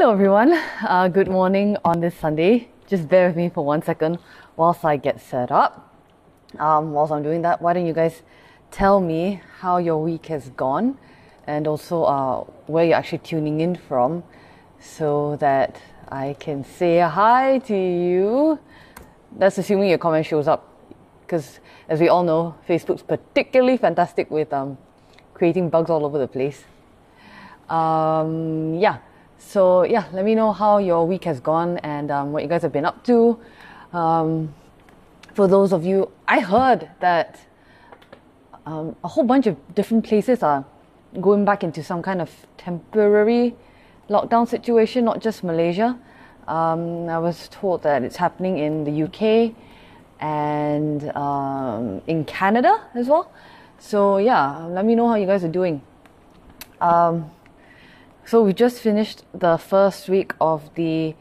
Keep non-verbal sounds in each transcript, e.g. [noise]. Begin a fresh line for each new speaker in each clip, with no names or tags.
Hello, everyone. Uh, good morning on this Sunday. Just bear with me for one second whilst I get set up. Um, whilst I'm doing that, why don't you guys tell me how your week has gone and also uh, where you're actually tuning in from so that I can say hi to you. That's assuming your comment shows up because, as we all know, Facebook's particularly fantastic with um, creating bugs all over the place. Um, yeah, so yeah, let me know how your week has gone and um, what you guys have been up to. Um, for those of you, I heard that um, a whole bunch of different places are going back into some kind of temporary lockdown situation, not just Malaysia. Um, I was told that it's happening in the UK and um, in Canada as well. So yeah, let me know how you guys are doing. Um, so we just finished the first week of the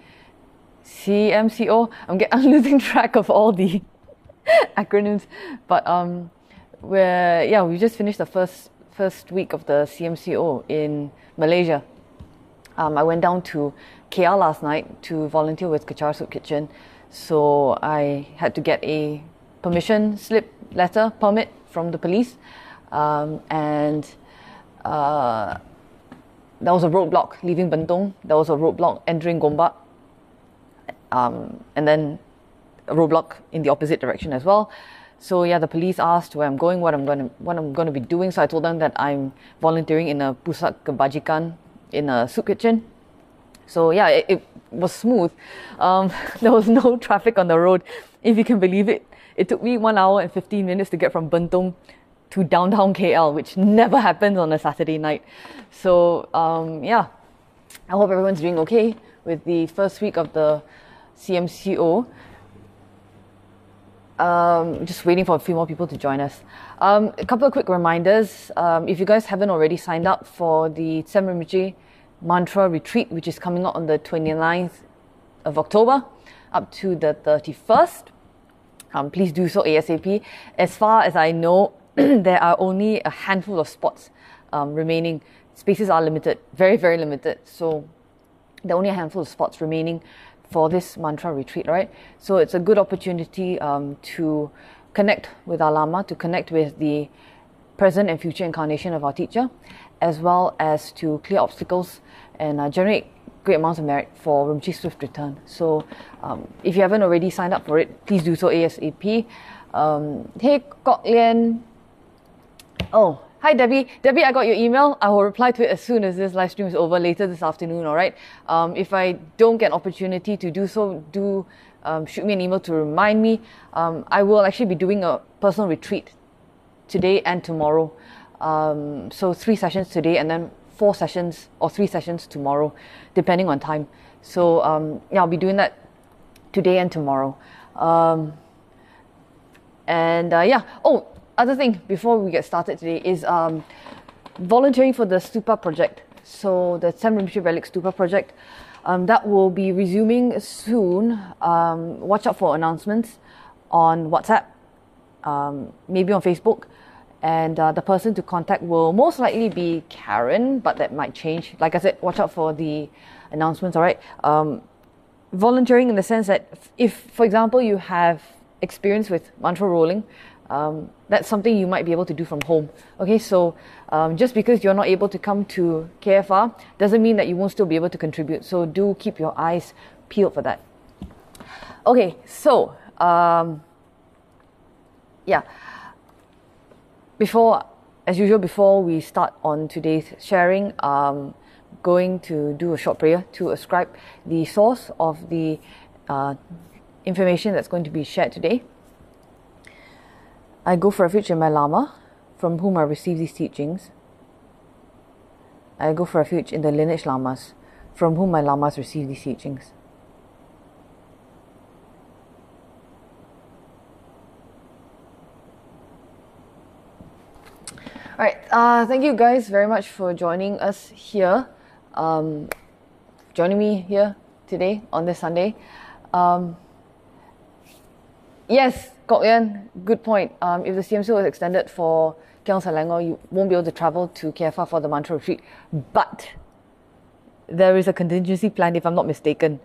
CMCO. I'm, get, [laughs] I'm losing track of all the [laughs] acronyms, but um, we're yeah we just finished the first first week of the CMCO in Malaysia. Um, I went down to KL last night to volunteer with Kechara Soup Kitchen, so I had to get a permission slip letter permit from the police, um, and uh, there was a roadblock leaving Bentong. There was a roadblock entering Gombak, um, and then a roadblock in the opposite direction as well. So yeah, the police asked where I'm going, what I'm going to what I'm going to be doing. So I told them that I'm volunteering in a pusat kebajikan in a soup kitchen. So yeah, it, it was smooth. Um, [laughs] there was no [laughs] traffic on the road, if you can believe it. It took me one hour and 15 minutes to get from Bentong to downtown KL, which never happens on a Saturday night. So um, yeah, I hope everyone's doing okay with the first week of the CMCO. Um, just waiting for a few more people to join us. Um, a couple of quick reminders. Um, if you guys haven't already signed up for the Tsem Mantra Retreat, which is coming up on the 29th of October up to the 31st, um, please do so ASAP. As far as I know, [clears throat] there are only a handful of spots um, remaining. Spaces are limited, very, very limited. So there are only a handful of spots remaining for this mantra retreat, right? So it's a good opportunity um, to connect with our Lama, to connect with the present and future incarnation of our teacher, as well as to clear obstacles and uh, generate great amounts of merit for Rinpoche's swift return. So um, if you haven't already signed up for it, please do so ASAP. Um, hey, Kok Lian. Oh, Hi Debbie. Debbie, I got your email. I will reply to it as soon as this live stream is over later this afternoon, alright? Um, if I don't get an opportunity to do so, do um, shoot me an email to remind me. Um, I will actually be doing a personal retreat today and tomorrow. Um, so three sessions today and then four sessions or three sessions tomorrow, depending on time. So um, yeah, I'll be doing that today and tomorrow. Um, and uh, yeah, oh, other thing before we get started today is um, volunteering for the Stupa project. So the Tsem Rinpoche Relic Stupa project. Um, that will be resuming soon. Um, watch out for announcements on WhatsApp, um, maybe on Facebook. And uh, the person to contact will most likely be Karen, but that might change. Like I said, watch out for the announcements, all right? Um, volunteering in the sense that if, for example, you have experience with mantra rolling, um, that's something you might be able to do from home. Okay, so um, just because you're not able to come to KFR doesn't mean that you won't still be able to contribute. So do keep your eyes peeled for that. Okay, so um, yeah, before, as usual, before we start on today's sharing, um, going to do a short prayer to ascribe the source of the uh, information that's going to be shared today. I go for refuge in my Lama, from whom I receive these teachings. I go for refuge in the lineage Lamas, from whom my Lamas receive these teachings. All right, uh, thank you guys very much for joining us here, um, joining me here today on this Sunday. Um, yes, Kok Yan, good point. Um, if the CMC was extended for Keong Selangor, you won't be able to travel to KFR for the mantra retreat. But there is a contingency plan, if I'm not mistaken.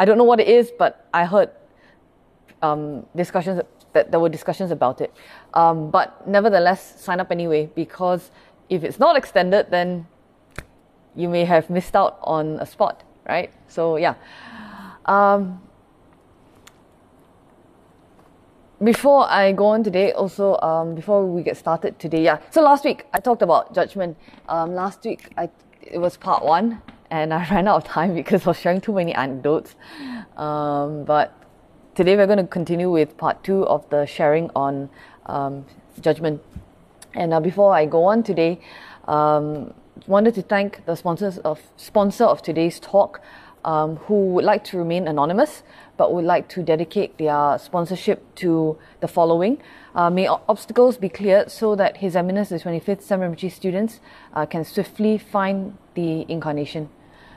I don't know what it is, but I heard um, discussions that there were discussions about it. Um, but nevertheless, sign up anyway because if it's not extended, then you may have missed out on a spot, right? So yeah. Um, before I go on today, also um, before we get started today, yeah. So last week I talked about judgment. Um, last week I it was part one, and [laughs] I ran out of time because I was sharing too many anecdotes. Um, but today we're going to continue with part two of the sharing on um, judgment. And uh, before I go on today, um, wanted to thank the sponsors of sponsor of today's talk, um, who would like to remain anonymous but would like to dedicate their sponsorship to the following. Uh, may obstacles be cleared so that His Eminence, the 25th Tsem Rinpoche students, uh, can swiftly find the incarnation.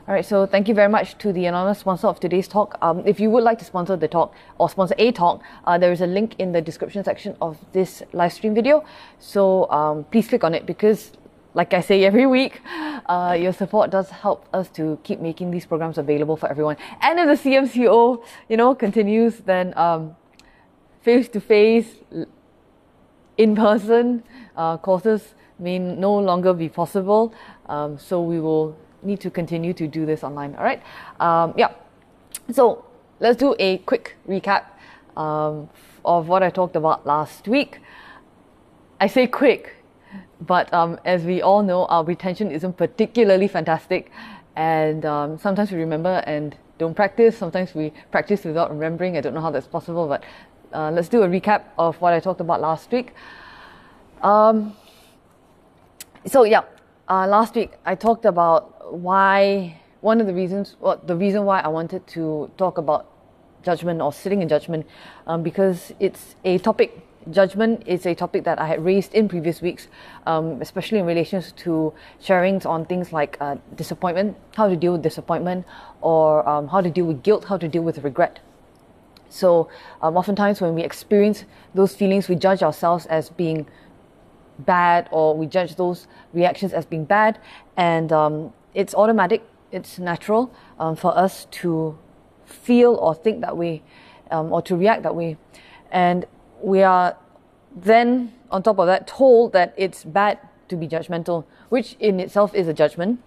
All right, so thank you very much to the anonymous sponsor of today's talk. Um, if you would like to sponsor the talk or sponsor a talk, uh, there is a link in the description section of this live stream video. So um, please click on it because like I say every week, uh, your support does help us to keep making these programs available for everyone. And if the CMCO, you know, continues, then face to face, in person uh, courses may no longer be possible. Um, so we will need to continue to do this online. All right. Um, yeah. So let's do a quick recap um, of what I talked about last week. I say quick but um, as we all know, our retention isn't particularly fantastic, and um, sometimes we remember and don't practice. Sometimes we practice without remembering. I don't know how that's possible, but uh, let's do a recap of what I talked about last week. Um, so yeah, uh, last week I talked about why one of the reasons, well, the reason why I wanted to talk about judgment or sitting in judgment, um, because it's a topic judgment is a topic that I had raised in previous weeks, um, especially in relation to sharings on things like uh, disappointment, how to deal with disappointment, or um, how to deal with guilt, how to deal with regret. So, um, oftentimes when we experience those feelings, we judge ourselves as being bad, or we judge those reactions as being bad, and um, it's automatic, it's natural um, for us to feel or think that way, um, or to react that way. And we are then, on top of that, told that it's bad to be judgmental, which in itself is a judgment.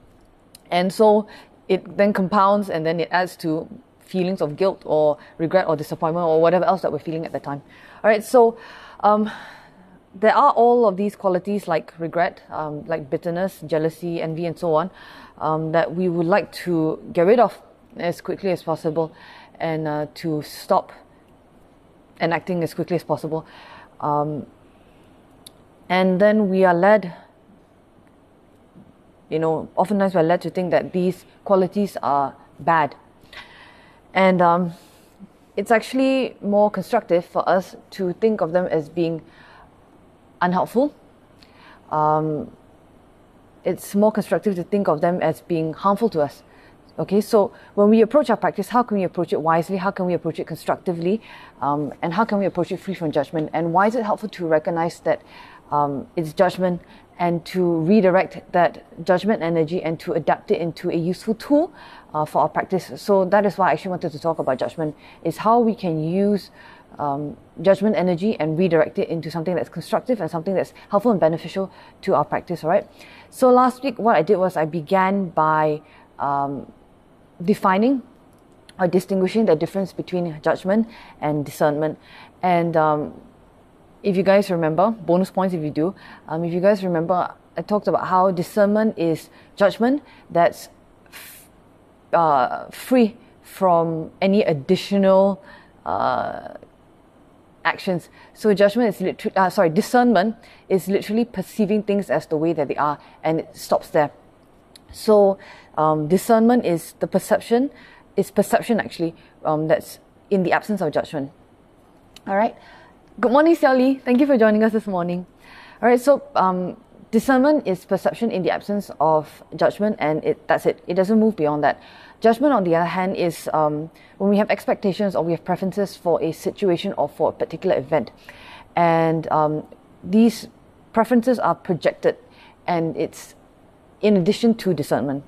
And so it then compounds and then it adds to feelings of guilt or regret or disappointment or whatever else that we're feeling at the time. All right, so um, there are all of these qualities like regret, um, like bitterness, jealousy, envy, and so on, um, that we would like to get rid of as quickly as possible and uh, to stop and acting as quickly as possible. Um, and then we are led, you know, oftentimes we're led to think that these qualities are bad. And um, it's actually more constructive for us to think of them as being unhelpful. Um, it's more constructive to think of them as being harmful to us. Okay, so when we approach our practice, how can we approach it wisely? How can we approach it constructively? Um, and how can we approach it free from judgment? And why is it helpful to recognize that um, it's judgment and to redirect that judgment energy and to adapt it into a useful tool uh, for our practice? So that is why I actually wanted to talk about judgment, is how we can use um, judgment energy and redirect it into something that's constructive and something that's helpful and beneficial to our practice, all right? So last week, what I did was I began by um, defining or distinguishing the difference between judgment and discernment. And um, if you guys remember, bonus points if you do, um, if you guys remember, I talked about how discernment is judgment that's f- uh, free from any additional uh, actions. So judgment is literally, uh, sorry, discernment is literally perceiving things as the way that they are, and it stops there. So um, discernment is the perception, is perception actually um, that's in the absence of judgment. All right. Good morning, Xiao Li. Thank you for joining us this morning. All right. So um, discernment is perception in the absence of judgment, and it that's it. It doesn't move beyond that. Judgment, on the other hand, is um, when we have expectations or we have preferences for a situation or for a particular event, and um, these preferences are projected, and it's in addition to discernment.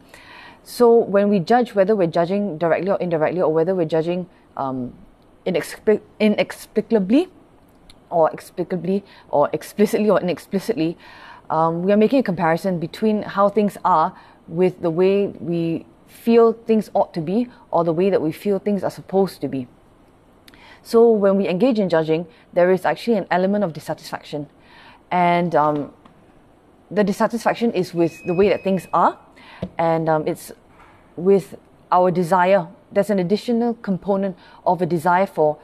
So when we judge whether we're judging directly or indirectly, or whether we're judging um, inexplic- inexplicably, or explicably, or explicitly or inexplicitly, um, we are making a comparison between how things are with the way we feel things ought to be, or the way that we feel things are supposed to be. So when we engage in judging, there is actually an element of dissatisfaction, and um, the dissatisfaction is with the way that things are, and um, it's with our desire. There's an additional component of a desire for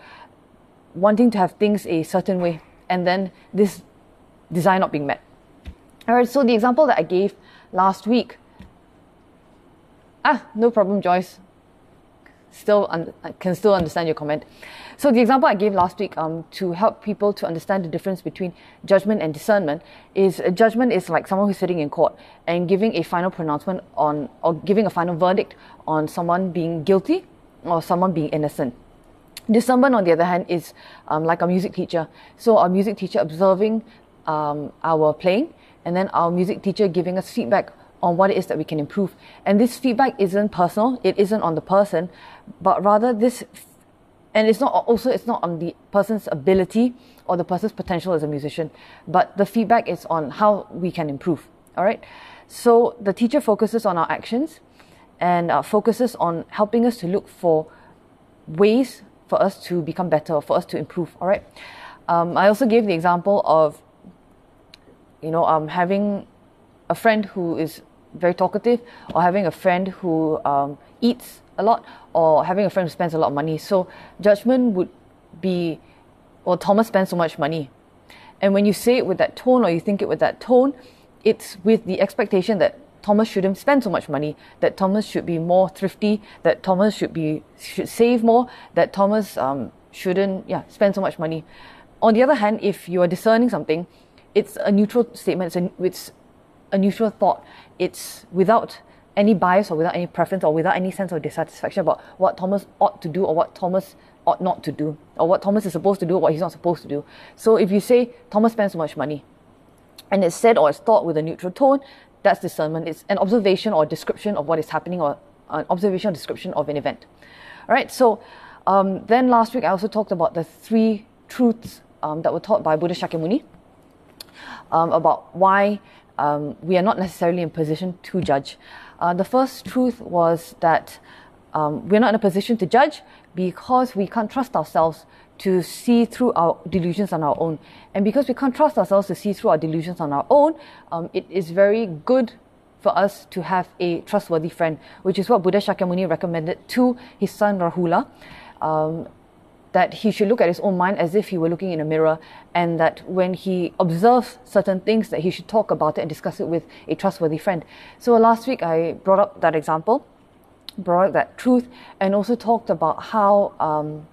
wanting to have things a certain way, and then this desire not being met. All right, so the example that I gave last week. Ah, no problem, Joyce. Still, un- can still understand your comment. So the example I gave last week um, to help people to understand the difference between judgment and discernment is a judgment is like someone who's sitting in court and giving a final pronouncement on or giving a final verdict on someone being guilty or someone being innocent. Discernment, on the other hand, is um, like a music teacher. So our music teacher observing um, our playing and then our music teacher giving us feedback on what it is that we can improve. And this feedback isn't personal, it isn't on the person, but rather this and it's not also it's not on the person's ability or the person's potential as a musician but the feedback is on how we can improve. All right? So the teacher focuses on our actions and uh, focuses on helping us to look for ways for us to become better for us to improve. All right? Um, i also gave the example of you know um, having a friend who is very talkative or having a friend who um, eats a lot or having a friend who spends a lot of money. So judgment would be, well, Thomas spends so much money. And when you say it with that tone or you think it with that tone, it's with the expectation that Thomas shouldn't spend so much money, that Thomas should be more thrifty, that Thomas should be should save more, that Thomas um, shouldn't yeah spend so much money. On the other hand, if you are discerning something, it's a neutral statement. It's a, it's a neutral thought. It's without any bias or without any preference or without any sense of dissatisfaction about what Thomas ought to do or what Thomas ought not to do or what Thomas is supposed to do or what he's not supposed to do. So if you say Thomas spends so much money and it's said or it's thought with a neutral tone, that's discernment. It's an observation or description of what is happening or an observation or description of an event. All right, so um, then last week I also talked about the three truths um, that were taught by Buddha Shakyamuni um, about why um, we are not necessarily in position to judge. Uh, the first truth was that um, we're not in a position to judge because we can't trust ourselves to see through our delusions on our own. And because we can't trust ourselves to see through our delusions on our own, um, it is very good for us to have a trustworthy friend, which is what Buddha Shakyamuni recommended to his son Rahula. Um, that he should look at his own mind as if he were looking in a mirror, and that when he observes certain things, that he should talk about it and discuss it with a trustworthy friend. So last week I brought up that example, brought up that truth, and also talked about how um,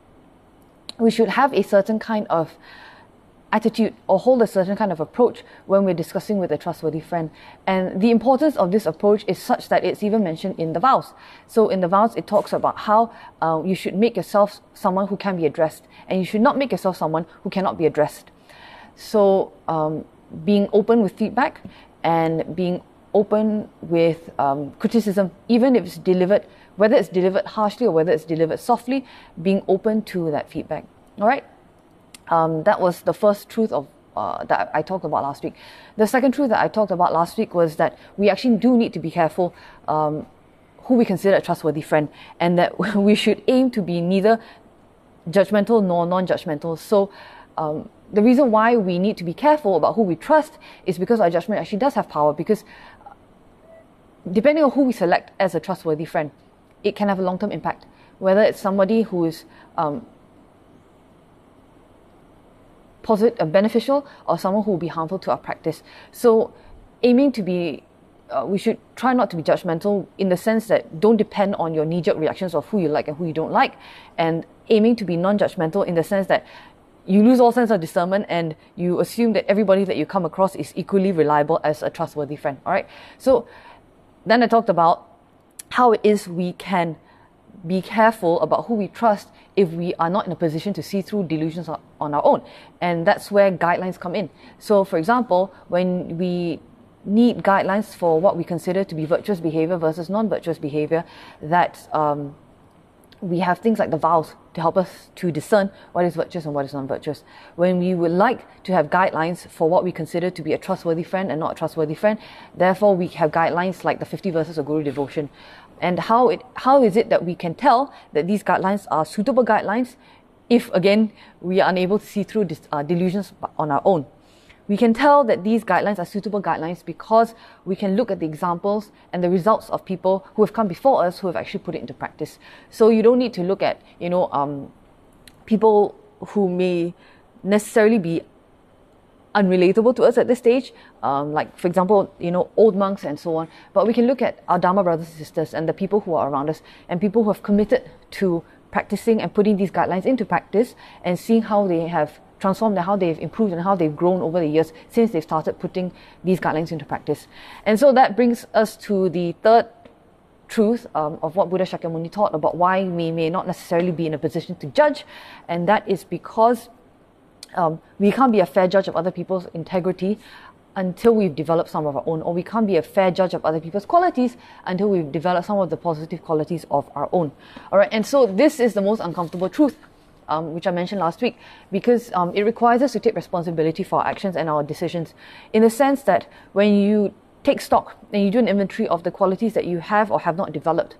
we should have a certain kind of attitude or hold a certain kind of approach when we're discussing with a trustworthy friend. And the importance of this approach is such that it's even mentioned in the vows. So in the vows, it talks about how uh, you should make yourself someone who can be addressed, and you should not make yourself someone who cannot be addressed. So um, being open with feedback and being open with um, criticism, even if it's delivered, whether it's delivered harshly or whether it's delivered softly, being open to that feedback. All right. Um, that was the first truth of uh, that I talked about last week. The second truth that I talked about last week was that we actually do need to be careful um, who we consider a trustworthy friend, and that [laughs] we should aim to be neither judgmental nor non-judgmental. So. Um, the reason why we need to be careful about who we trust is because our judgment actually does have power. Because depending on who we select as a trustworthy friend, it can have a long-term impact. Whether it's somebody who is um, positive, uh, beneficial or someone who will be harmful to our practice. So, aiming to be, uh, we should try not to be judgmental in the sense that don't depend on your knee jerk reactions of who you like and who you don't like, and aiming to be non judgmental in the sense that you lose all sense of discernment and you assume that everybody that you come across is equally reliable as a trustworthy friend. All right. So, then I talked about how it is we can be careful about who we trust if we are not in a position to see through delusions on our own. And that's where guidelines come in. So, for example, when we need guidelines for what we consider to be virtuous behavior versus non-virtuous behavior, that um, we have things like the vows to help us to discern what is virtuous and what is non-virtuous. When we would like to have guidelines for what we consider to be a trustworthy friend and not a trustworthy friend, therefore we have guidelines like the 50 verses of Guru Devotion. And how it how is it that we can tell that these guidelines are suitable guidelines if again we are unable to see through dis, uh, delusions on our own? We can tell that these guidelines are suitable guidelines because we can look at the examples and the results of people who have come before us who have actually put it into practice. So you don't need to look at, you know, um, people who may necessarily be unrelatable to us at this stage, um, like for example, you know, old monks and so on. But we can look at our Dharma brothers and sisters and the people who are around us and people who have committed to practicing and putting these guidelines into practice and seeing how they have transformed and how they've improved and how they've grown over the years since they've started putting these guidelines into practice. And so that brings us to the third truth um, of what Buddha Shakyamuni taught about why we may not necessarily be in a position to judge, and that is because um, we can't be a fair judge of other people's integrity until we've developed some of our own, or we can't be a fair judge of other people's qualities until we've developed some of the positive qualities of our own. All right, and so this is the most uncomfortable truth um, which I mentioned last week, because um, it requires us to take responsibility for our actions and our decisions. In the sense that when you take stock and you do an inventory of the qualities that you have or have not developed,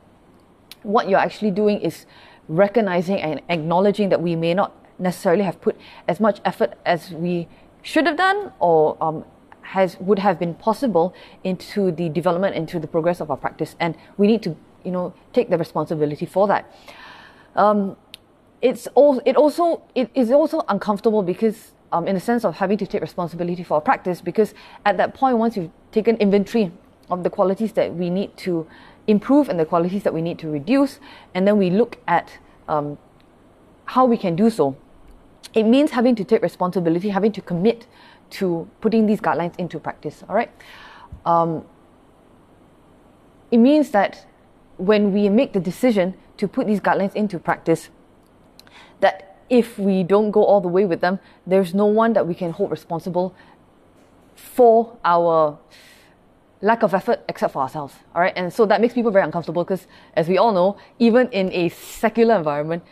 what you're actually doing is recognizing and acknowledging that we may not necessarily have put as much effort as we should have done or um, has would have been possible into the development into the progress of our practice. And we need to you know take the responsibility for that. Um, it's all, it also it is also uncomfortable because um, in the sense of having to take responsibility for our practice because at that point once you've taken inventory of the qualities that we need to improve and the qualities that we need to reduce and then we look at um, how we can do so it means having to take responsibility having to commit to putting these guidelines into practice all right um, it means that when we make the decision to put these guidelines into practice that if we don't go all the way with them, there's no one that we can hold responsible for our lack of effort except for ourselves. All right, and so that makes people very uncomfortable because, as we all know, even in a secular environment,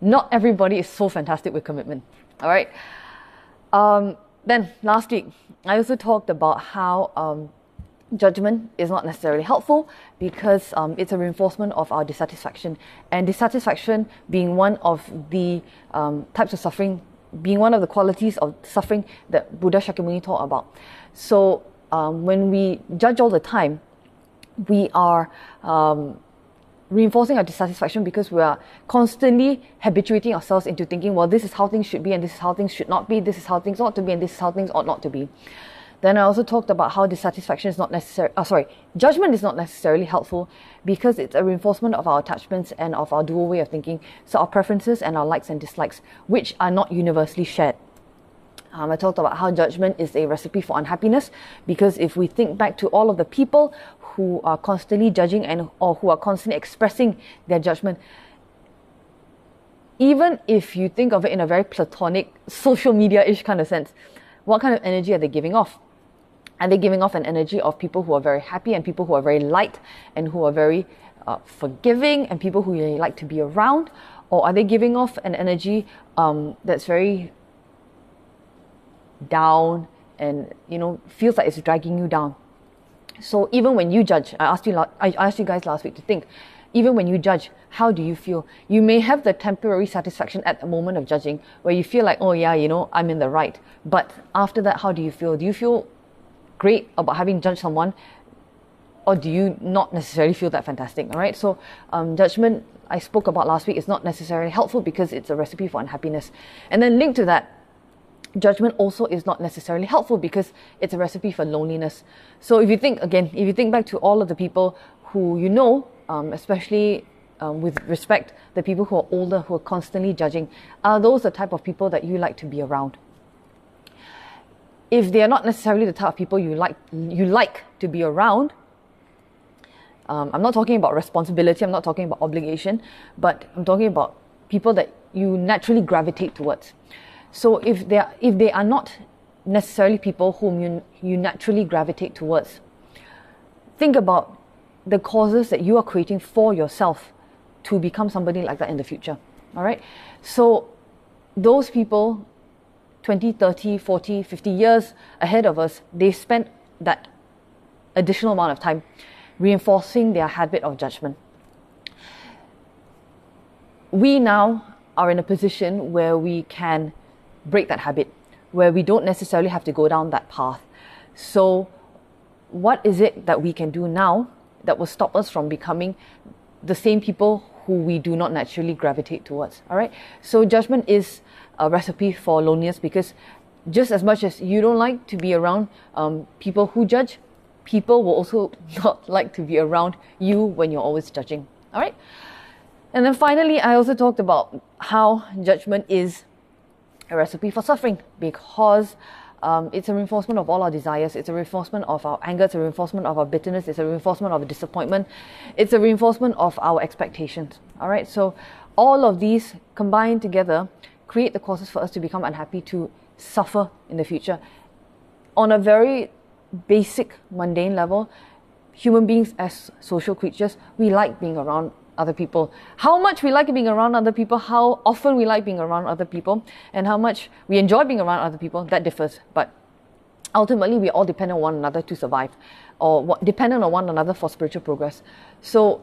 not everybody is so fantastic with commitment. All right. Um, then last week, I also talked about how um, judgment is not necessarily helpful because um, it's a reinforcement of our dissatisfaction. And dissatisfaction being one of the um, types of suffering, being one of the qualities of suffering that Buddha Shakyamuni taught about. So um, when we judge all the time, we are um, reinforcing our dissatisfaction because we are constantly habituating ourselves into thinking, well, this is how things should be, and this is how things should not be, this is how things ought to be, and this is how things ought not to be. Then I also talked about how dissatisfaction is not necessary. Oh, uh, sorry, judgment is not necessarily helpful because it's a reinforcement of our attachments and of our dual way of thinking. So our preferences and our likes and dislikes, which are not universally shared. Um, I talked about how judgment is a recipe for unhappiness because if we think back to all of the people who are constantly judging and or who are constantly expressing their judgment, even if you think of it in a very platonic, [laughs] social media-ish kind of sense, what kind of energy are they giving off? Are they giving off an energy of people who are very happy and people who are very light and who are very uh, forgiving and people who you like to be around? Or are they giving off an energy um, that's very down and you know feels like it's dragging you down? So even when you judge, I asked you, I asked you guys last week to think. Even when you judge, how do you feel? You may have the temporary satisfaction at the moment of judging, where you feel like, oh yeah, you know, I'm in the right. But after that, how do you feel? Do you feel great about having judged someone, or do you not necessarily feel that fantastic? All right. So um, judgment I spoke about last week is not necessarily helpful because it's a recipe for unhappiness. And then linked to that, judgment also is not necessarily helpful because it's a recipe for loneliness. So if you think again, if you think back to all of the people who you know, um, especially um, with respect, the people who are older, who are constantly judging, are those the type of people that you like to be around? if they are not necessarily the type of people you like you like to be around um, i'm not talking about responsibility i'm not talking about obligation but i'm talking about people that you naturally gravitate towards so if they are if they are not necessarily people whom you, you naturally gravitate towards. Think about the causes that you are creating for yourself to become somebody like that in the future. All right? So, those people 20, 30, 40, 50 years ahead of us, they spent that additional amount of time reinforcing their habit of judgment. We now are in a position where we can break that habit, where we don't necessarily have to go down that path. So, what is it that we can do now that will stop us from becoming the same people who we do not naturally gravitate towards? All right. So, judgment is a recipe for loneliness because just as much as you don't like to be around um, people who judge, people will also [laughs] not like to be around you when you're always judging. All right. And then finally, I also talked about how judgment is a recipe for suffering because um, it's a reinforcement of all our desires. It's a reinforcement of our anger. It's a reinforcement of our bitterness. It's a reinforcement of disappointment. It's a reinforcement of our expectations. All right. So all of these combined together create the causes for us to become unhappy, to suffer in the future. On a very basic, mundane level, human beings as social creatures, we like being around other people. How much we like being around other people, how often we like being around other people, and how much we enjoy being around other people, that differs. But ultimately, we all depend on one another to survive, or dependent on one another for spiritual progress. So,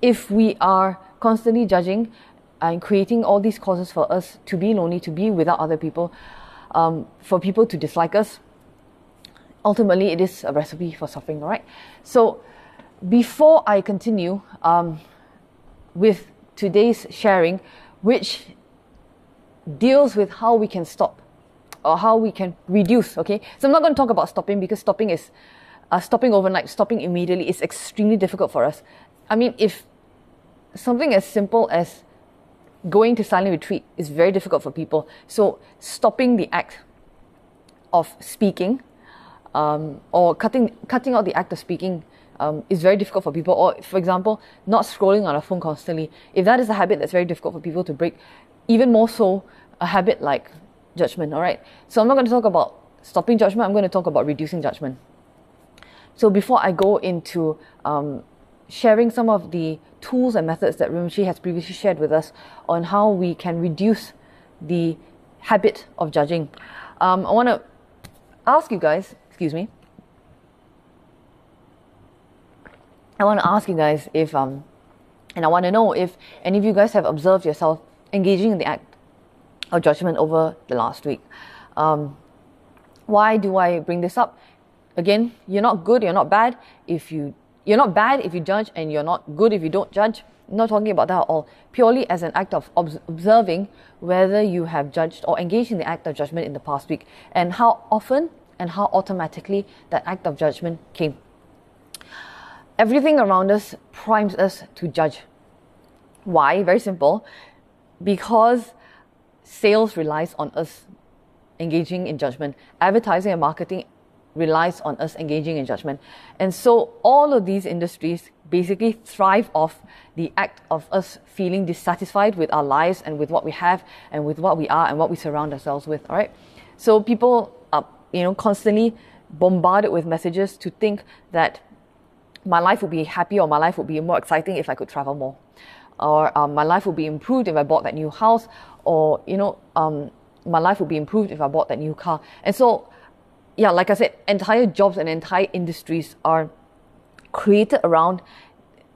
if we are constantly judging and creating all these causes for us to be lonely, to be without other people, um, for people to dislike us. Ultimately, it is a recipe for suffering, right? So, before I continue um, with today's sharing, which deals with how we can stop or how we can reduce, okay? So, I'm not going to talk about stopping because stopping is uh, stopping overnight, stopping immediately is extremely difficult for us. I mean, if something as simple as going to silent retreat is very difficult for people. So stopping the act of speaking um, or cutting cutting out the act of speaking um, is very difficult for people. Or for example, not scrolling on a phone constantly. If that is a habit that's very difficult for people to break, even more so a habit like judgment. All right. So I'm not going to talk about stopping judgment. I'm going to talk about reducing judgment. So before I go into um, sharing some of the tools and methods that Rinpoche has previously shared with us on how we can reduce the habit of judging. Um, I want to ask you guys, excuse me, I want to ask you guys if, um, and I want to know if any of you guys have observed yourself engaging in the act of judgment over the last week. Um, why do I bring this up? Again, you're not good, you're not bad if you you're not bad if you judge, and you're not good if you don't judge. I'm not talking about that at all. Purely as an act of observing whether you have judged or engaged in the act of judgment in the past week, and how often and how automatically that act of judgment came. Everything around us primes us to judge. Why? Very simple. Because sales relies on us engaging in judgment. Advertising and marketing relies on us engaging in judgment. And so all of these industries basically thrive off the act of us feeling dissatisfied with our lives and with what we have and with what we are and what we surround ourselves with. All right. So people are, you know, constantly bombarded with messages to think that my life would be happier or my life would be more exciting if I could travel more. Or um, my life would be improved if I bought that new house, or you know, um, my life would be improved if I bought that new car. And so yeah, like I said, entire jobs and entire industries are created around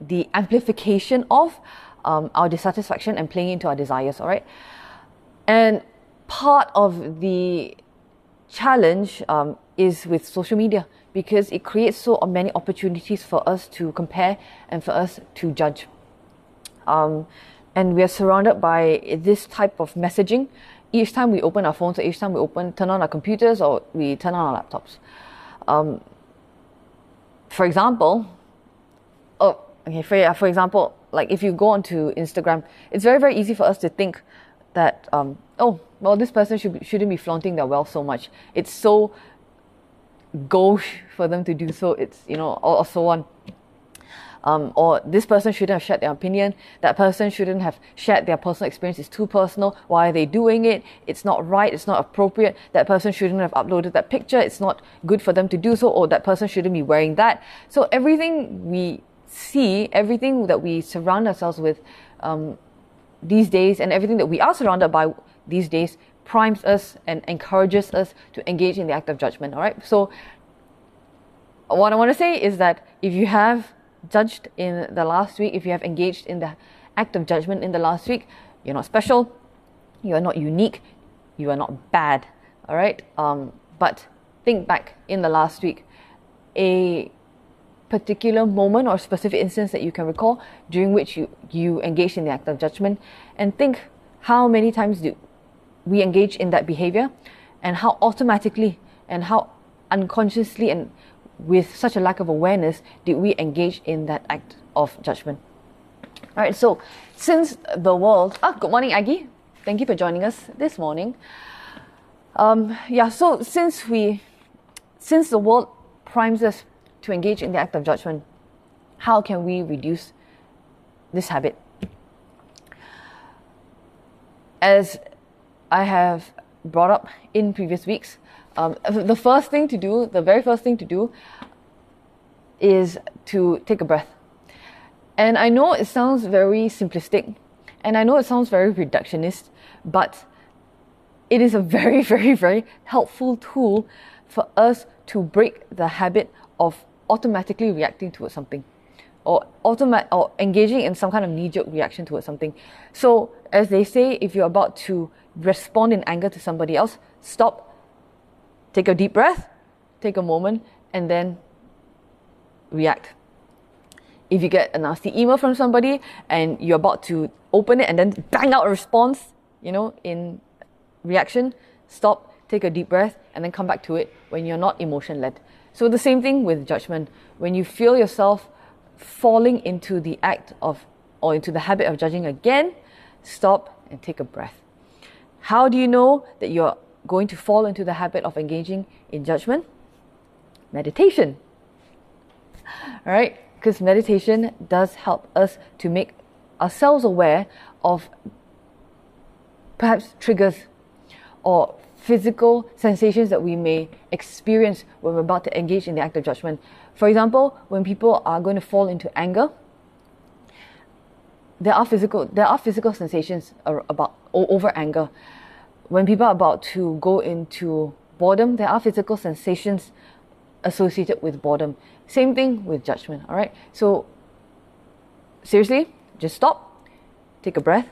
the amplification of um, our dissatisfaction and playing into our desires, all right? And part of the challenge um, is with social media because it creates so many opportunities for us to compare and for us to judge. Um, and we are surrounded by this type of messaging each time we open our phones or each time we open turn on our computers or we turn on our laptops. Um, for example, oh, okay, for, for example, like if you go onto Instagram, it's very, very easy for us to think that, um, oh, well, this person should, shouldn't be flaunting their wealth so much. It's so gauche for them to do so. It's, you know, or, or so on. um, or this person shouldn't have shared their opinion, that person shouldn't have shared their personal experience, it's too personal, why are they doing it, it's not right, it's not appropriate, that person shouldn't have uploaded that picture, it's not good for them to do so, or that person shouldn't be wearing that. So everything we see, everything that we surround ourselves with um, these days, and everything that we are surrounded by these days primes us and encourages us to engage in the act of judgment. All right. So, what I want to say is that if you have judged in the last week, if you have engaged in the act of judgment in the last week, you're not special, you are not unique, you are not bad. All right. Um, but think back in the last week, a particular moment or specific instance that you can recall during which you, you engaged in the act of judgment and think how many times do we engage in that behavior and how automatically and how unconsciously and with such a lack of awareness did we engage in that act of judgment. All right, so since the world, ah, good morning, Aggie. Thank you for joining us this morning. Um, yeah, so since we, since the world primes us to engage in the act of judgment, how can we reduce this habit? As I have brought up in previous weeks. Um, the first thing to do, the very first thing to do, is to take a breath. And I know it sounds very simplistic, and I know it sounds very reductionist, but it is a very, [laughs] very, very helpful tool for us to break the habit of automatically reacting towards something or automat or engaging in some kind of knee-jerk reaction towards something. So as they say, if you're about to respond in anger to somebody else, stop, take a deep breath, take a moment, and then react. If you get a nasty email from somebody and you're about to open it and then bang out a response, you know, in reaction, stop, take a deep breath, and then come back to it when you're not emotion led. So the same thing with judgment. When you feel yourself falling into the act of or into the habit of judging again, stop and take a breath. How do you know that you're going to fall into the habit of engaging in judgment? Meditation. All right, because meditation does help us to make ourselves aware of perhaps triggers or physical sensations that we may experience when we're about to engage in the act of judgment. For example, when people are going to fall into anger, there are physical there are physical sensations about over anger. When people are about to go into boredom, there are physical sensations associated with boredom. Same thing with judgment. All right. So seriously, just stop, take a breath,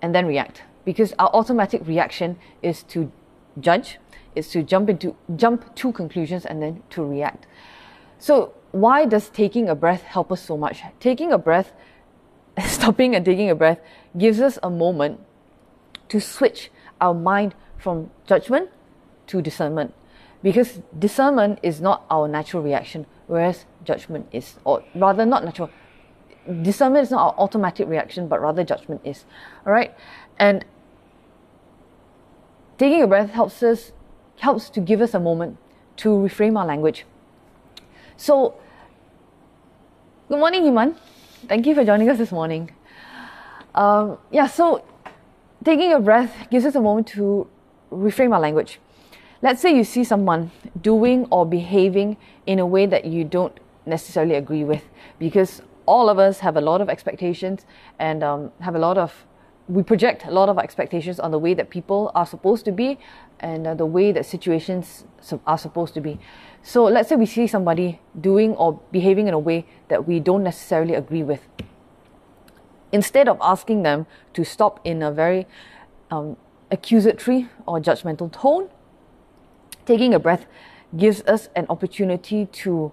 and then react. Because our automatic reaction is to judge, is to jump into jump to conclusions and then to react. So why does taking a breath help us so much? Taking a breath [laughs] stopping and taking a breath gives us a moment to switch our mind from judgment to discernment. Because discernment is not our natural reaction, whereas judgment is, or rather, not natural. Discernment is not our automatic reaction, but rather judgment is. All right? And taking a breath helps us, helps to give us a moment to reframe our language. So, good morning, Iman. Thank you for joining us this morning. Um, yeah, so taking a breath gives us a moment to reframe our language. Let's say you see someone doing or behaving in a way that you don't necessarily agree with, because all of us have a lot of expectations and um, have a lot of we project a lot of expectations on the way that people are supposed to be and uh, the way that situations are supposed to be. So let's say we see somebody doing or behaving in a way that we don't necessarily agree with. Instead of asking them to stop in a very um, accusatory or judgmental tone, taking a breath gives us an opportunity to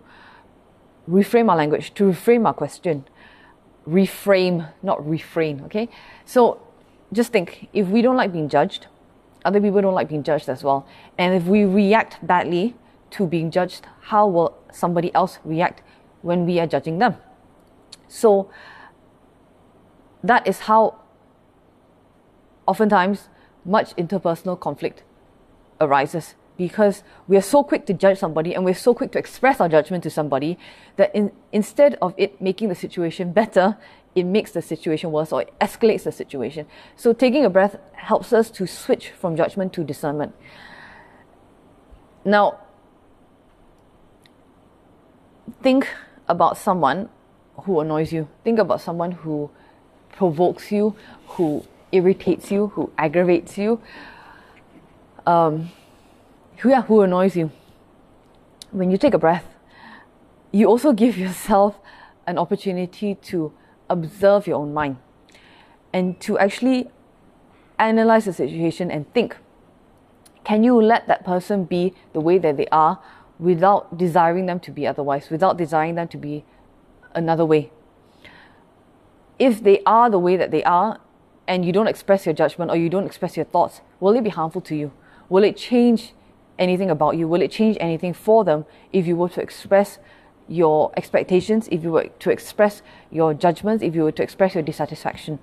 reframe our language, to reframe our question. Reframe, not refrain, okay? So just think if we don't like being judged, other people don't like being judged as well. And if we react badly to being judged, how will somebody else react when we are judging them? So that is how oftentimes much interpersonal conflict arises because we are so quick to judge somebody and we're so quick to express our judgment to somebody that in, instead of it making the situation [laughs] better, it makes the situation worse or it escalates the situation. So taking a breath helps us to switch from judgment to discernment. Now, think about someone who annoys you. Think about someone who provokes you, who irritates you, who aggravates you, um, who, yeah, who annoys you. When you take a breath, you also give yourself an opportunity to observe your own mind and to actually analyze the situation and think can you let that person be the way that they are without desiring them to be otherwise, without desiring them to be another way? If they are the way that they are and you don't express your judgment or you don't express your thoughts, will it be harmful to you? Will it change anything about you? Will it change anything for them if you were to express your expectations, if you were to express your judgments, if you were to express your dissatisfaction?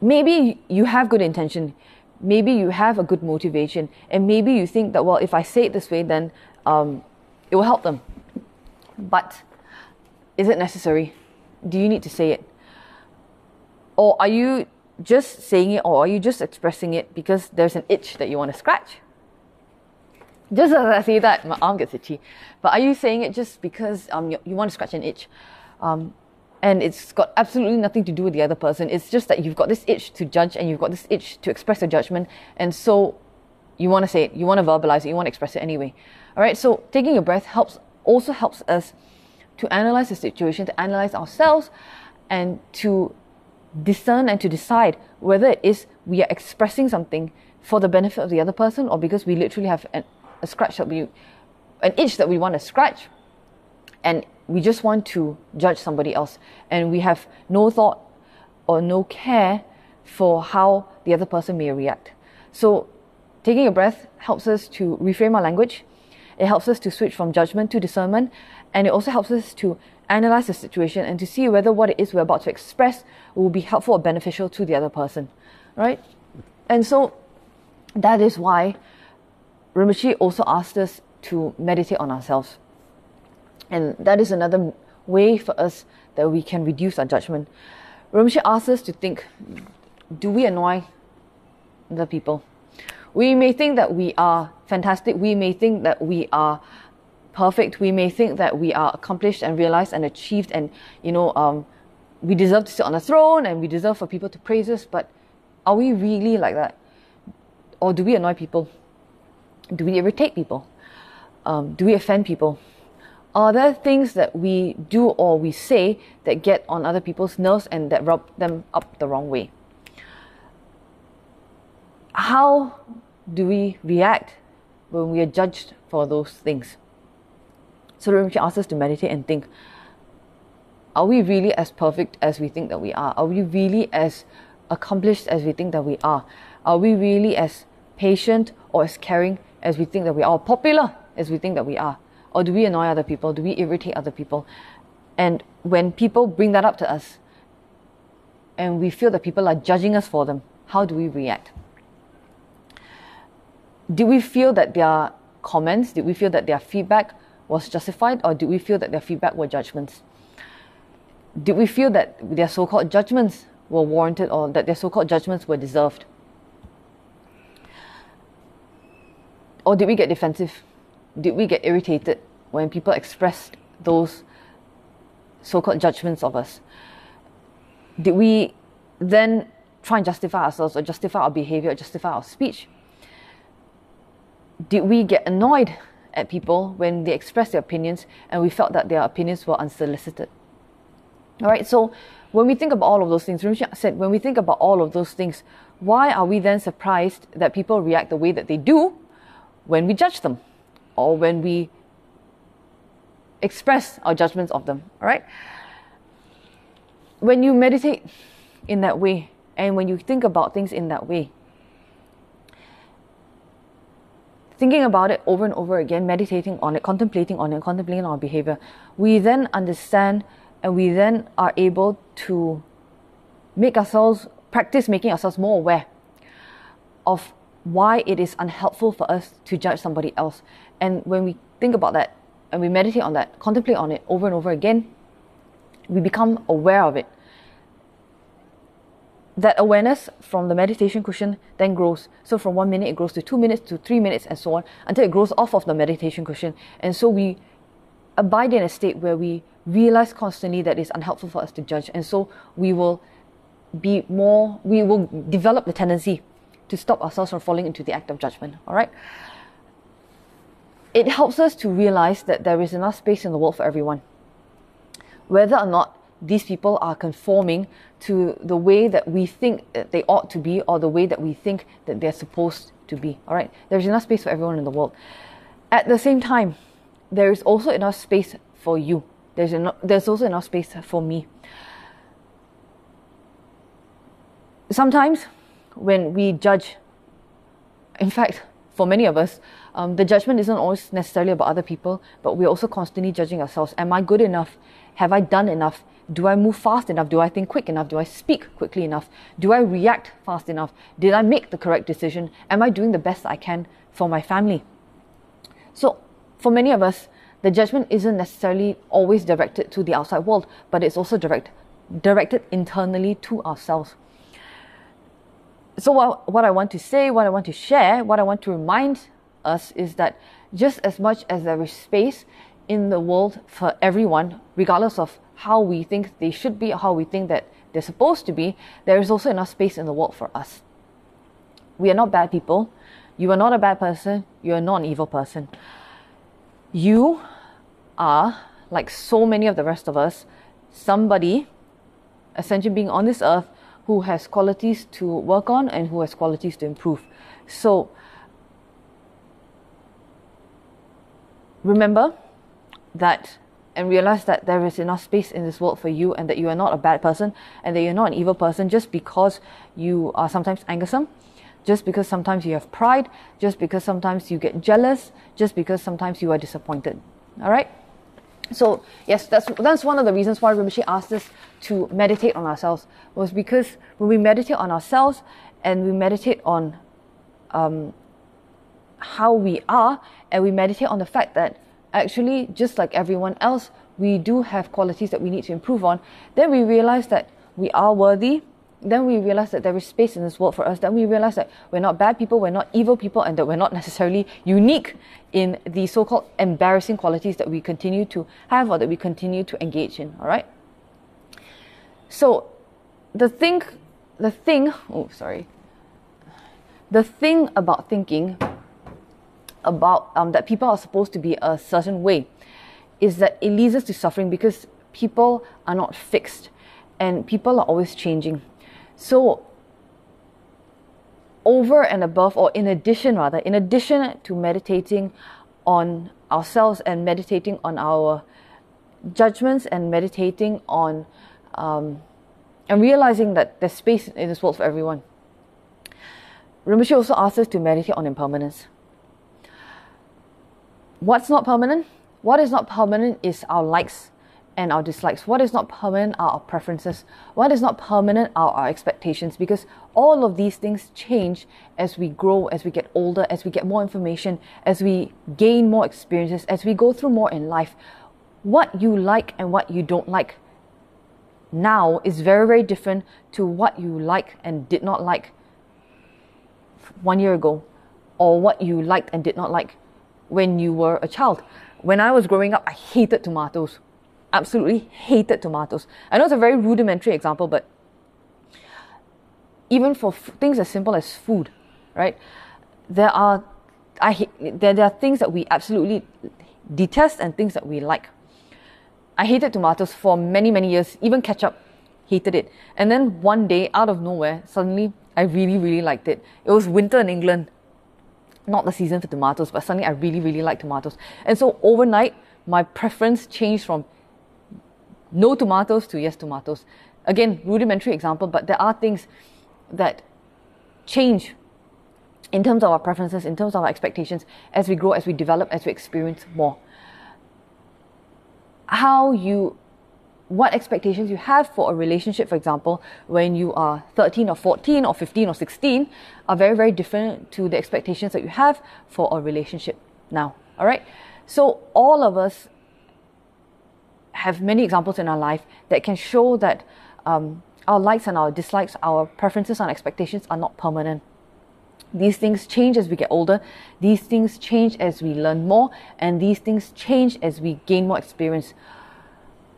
Maybe you have good intention maybe you have a good motivation and maybe you think that well if i say it this way then um, it will help them. But is it necessary? Do you need to say it? Or are you just saying it or are you just expressing it because there's an itch that you want to scratch just as i say that my arm gets itchy but are you saying it just because um, you, you want to scratch an itch um, and it's got absolutely nothing to do with the other person. It's just that you've got this itch to judge and you've got this itch to express your judgment, and so you want to say it, you want to verbalize it, you want to express it anyway. All right, so taking a breath helps also helps us to analyze the situation, to analyze ourselves, and to discern and to decide whether it is we are expressing something for the benefit of the other person or because we literally have an, a scratch that we, an itch that we want to scratch, and we just want to judge somebody else and we have no thought or no care for how the other person may react. So, taking a breath helps us to reframe our language. It helps us to switch from judgment to discernment, and it also helps us to analyze the situation and to see whether what it is we're about to express will be helpful or beneficial to the other person, right? And so, that is why Rinpoche also asked us to meditate on ourselves. And that is another way for us that we can reduce our judgment. Rinpoche asks us to think do we annoy the people? We may think that we are fantastic, we may think that we are perfect, we may think that we are accomplished and realized and achieved, and you know, um, we deserve to sit on a throne and we deserve for people to praise us, but are we really like that? Or do we annoy people? Do we irritate people? Um, do we offend people? Are there things that we do or we say that get on other people's nerves and that rub them up the wrong way? How do we react when we are judged for those things? So Rinpoche asks us to meditate and think, are we really as perfect as we think that we are? Are we really as accomplished as we think that we are? Are we really as patient or as caring as we think that we are? Popular as we think that we are? Or do we annoy other people? Do we irritate other people? And when people bring that up to us and we feel that people are judging us for them, how do we react? Did we feel that their comments, did we feel that their feedback was justified, or did we feel that their feedback were judgments? Did we feel that their so called judgments were warranted or that their so called judgments were deserved? Or did we get defensive? did we get irritated when people expressed those so-called judgments of us? Did we then try and justify ourselves or justify our behavior or justify our speech? Did we get annoyed at people when they expressed their opinions and we felt that their opinions were unsolicited? All right, so when we think about all of those things, Rinpoche said, when we think about all of those things, why are we then surprised that people react the way that they do when we judge them? or when we express our judgments of them. All right? When you meditate in that way and when you think about things in that way, thinking about it over and over again, meditating on it, contemplating on it, contemplating on our behavior, we then understand and we then are able to make ourselves practice making ourselves more aware of why it is unhelpful for us to judge somebody else. And when we think about that and we meditate on that, contemplate on it over and over again, we become aware of it. That awareness from the meditation cushion then grows. So from one minute it grows to two minutes to three minutes and so on until it grows off of the meditation cushion. And so we abide in a state where we realize constantly that it's unhelpful for us to judge. And so we will be more, we will develop the tendency to stop ourselves from falling into the act of judgment. All right? It helps us to realize that there is enough space in the world for everyone. Whether or not these people are conforming to the way that we think that they ought to be or the way that we think that they're supposed to be. All right? There's enough space for everyone in the world. At the same time, there is also enough space for you. There's, enough, there's also enough space for me. Sometimes when we judge, in fact, for many of us, um, the judgment isn't always necessarily about other people, but we're also constantly judging ourselves. Am I good enough? Have I done enough? Do I move fast enough? Do I think quick enough? Do I speak quickly enough? Do I react fast enough? Did I make the correct decision? Am I doing the best I can for my family? So, for many of us, the judgment isn't necessarily always directed to the outside world, but it's also direct, directed internally to ourselves. So, what, what I want to say, what I want to share, what I want to remind us is that just as much as there is space in the world for everyone, regardless of how we think they should be, how we think that they're supposed to be, there is also enough space in the world for us. We are not bad people. You are not a bad person. You are not an evil person. You are, like so many of the rest of us, somebody, a sentient being on this earth who has qualities to work on and who has qualities to improve. So, remember that and realize that there is enough space in this world for you and that you are not a bad person and that you're not an evil person just because you are sometimes angersome, just because sometimes you have pride, just because sometimes you get jealous, just because sometimes you are disappointed. All right? So yes, that's that's one of the reasons why Rinpoche asked us to meditate on ourselves was because when we meditate on ourselves and we meditate on um, how we are and we meditate on the fact that actually just like everyone else we do have qualities that we need to improve on, then we realize that we are worthy then we realize that there is space in this world for us. Then we realize that we're not bad people, we're not evil people, and that we're not necessarily unique in the so called embarrassing qualities that we continue to have or that we continue to engage in. All right? So, the thing, the thing, oh, sorry. The thing about thinking about um, that people are supposed to be a certain way is that it leads us to suffering because people are not fixed and people are always changing. So, over and above, or in addition, rather, in addition to meditating on ourselves and meditating on our judgments and meditating on um, and realizing that there's space in this world for everyone. Rinpoche also asks us to meditate on impermanence. What's not permanent? What is not permanent is our likes and our dislikes. What is not permanent are our preferences. What is not permanent are our expectations because all of these things change as we grow, as we get older, as we get more information, as we gain more experiences, as we go through more in life. What you like and what you don't like now is very, very different to what you like and did not like one year ago or what you liked and did not like when you were a child. When I was growing up, I hated tomatoes absolutely hated tomatoes. I know it's a very rudimentary example, but even for f- things as simple as food, right? There are I there, there are things that we absolutely detest and things that we like. I hated tomatoes for many many years, even ketchup, hated it. And then one day, out of nowhere, suddenly I really really liked it. It was winter in England, not the season for tomatoes, but suddenly I really really liked tomatoes. And so overnight, my preference changed from no tomatoes to yes tomatoes. Again, rudimentary example, but there are things that change in terms of our preferences, in terms of our expectations as we grow, as we develop, as we experience more. How you what expectations you have for a relationship, for example, when you are 13 or 14 or 15 or 16, are very, very different to the expectations that you have for a relationship now. All right. So, all of us have many examples in our life that can show that um, our likes and our dislikes, our preferences and expectations are not permanent. These things change as we get older, these things change as we learn more, and these things change as we gain more experience.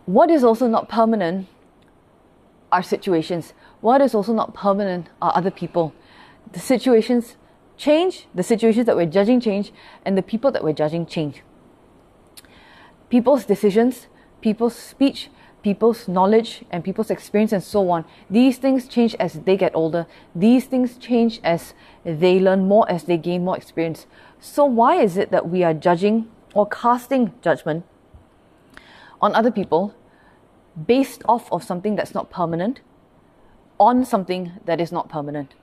What is also not permanent are situations. What is also not permanent are other people. The situations change, the situations that we're judging change, and the people that we're judging change. People's decisions, people's speech, people's knowledge and people's experience and so on. These things change as they get older. These things change as they learn more, as they gain more experience. So, why is it that we are judging or casting judgment on other people based off of something that's not permanent on something that is not permanent?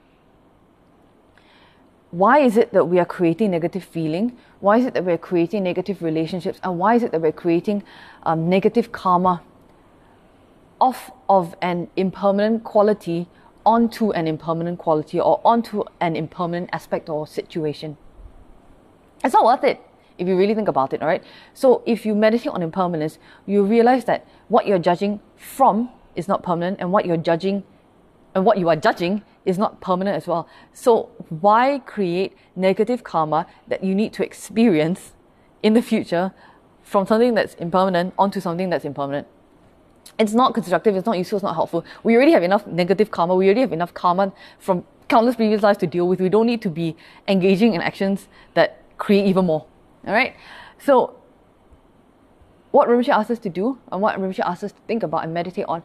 Why is it that we are creating negative feeling? Why is it that we're creating negative relationships? And why is it that we're creating um, negative karma off of an impermanent quality onto an impermanent quality or onto an impermanent aspect or situation. It's not worth it if you really think about it, all right? So if you meditate on impermanence, you realize that what you're judging from is not permanent and what you're judging and what you are judging is not permanent as well. So why create negative karma that you need to experience in the future from something that's impermanent onto something that's impermanent? it's not constructive, it's not useful, it's not helpful. We already have enough negative karma, we already have enough karma from countless previous lives to deal with. We don't need to be engaging in actions that create even more. Alright? So what Rinpoche asks us to do and what Rinpoche asks us to think about and meditate on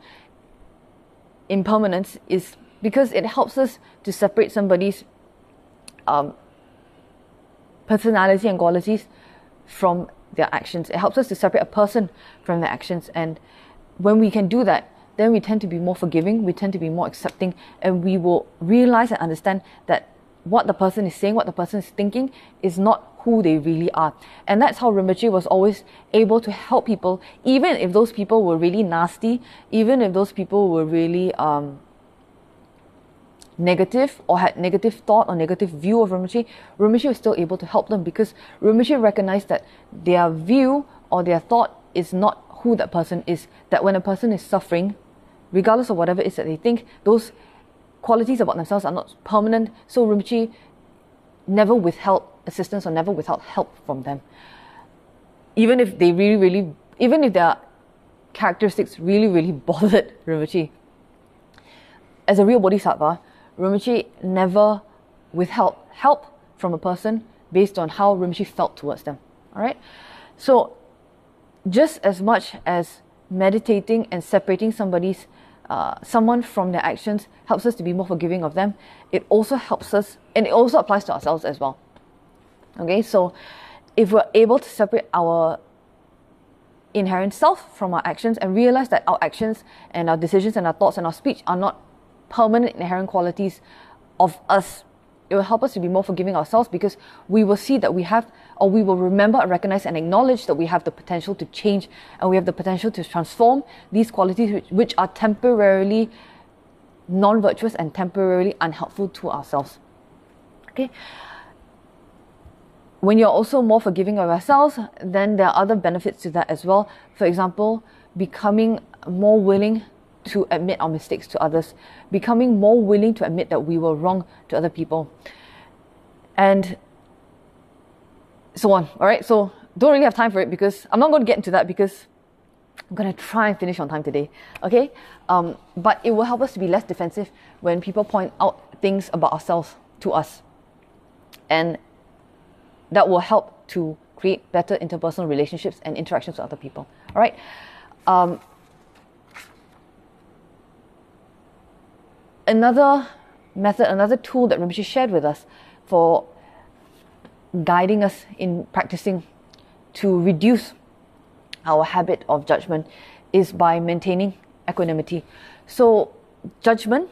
impermanence is because it helps us to separate somebody's um, personality and qualities from their actions. It helps us to separate a person from their actions and when we can do that, then we tend to be more forgiving, we tend to be more accepting, and we will realize and understand that what the person is saying, what the person is thinking, is not who they really are. And that's how Rinpoche was always able to help people, even if those people were really nasty, even if those people were really um, negative or had negative thought or negative view of Rinpoche, Rinpoche was still able to help them because Rinpoche recognized that their view or their thought is not who that person is. That when a person is suffering, regardless of whatever it is that they think, those qualities about themselves are not permanent. So Rinpoche never withheld assistance or never withheld help from them. Even if they really, really, even if their characteristics really, really [laughs] bothered Rinpoche. As a real bodhisattva, Rinpoche never withheld help from a person based on how Rinpoche felt towards them. Alright? So just as much as meditating and separating somebody's uh, someone from their actions helps us to be more forgiving of them it also helps us and it also applies to ourselves as well okay so if we're able to separate our inherent self from our actions and realize that our actions and our decisions and our thoughts and our speech are not permanent inherent qualities of us it will help us to be more forgiving ourselves because we will see that we have, or we will remember recognize and acknowledge that we have the potential to change and we have the potential to transform these qualities which, which are temporarily non virtuous and temporarily unhelpful to ourselves. Okay? When you're also more forgiving of ourselves, then there are other benefits to that as well. For example, becoming more willing to admit our mistakes to others, becoming more willing to admit that we were wrong to other people, and so on. All right, so don't really have time for it because I'm not going to get into that because I'm going to try and finish on time today. Okay, um, but it will help us to be less defensive when people point out things about ourselves to us, and that will help to create better interpersonal relationships and interactions with other people. All right. Um, another method, another tool that Rinpoche shared with us for guiding us in practicing to reduce our habit of judgment is by maintaining equanimity. So, judgment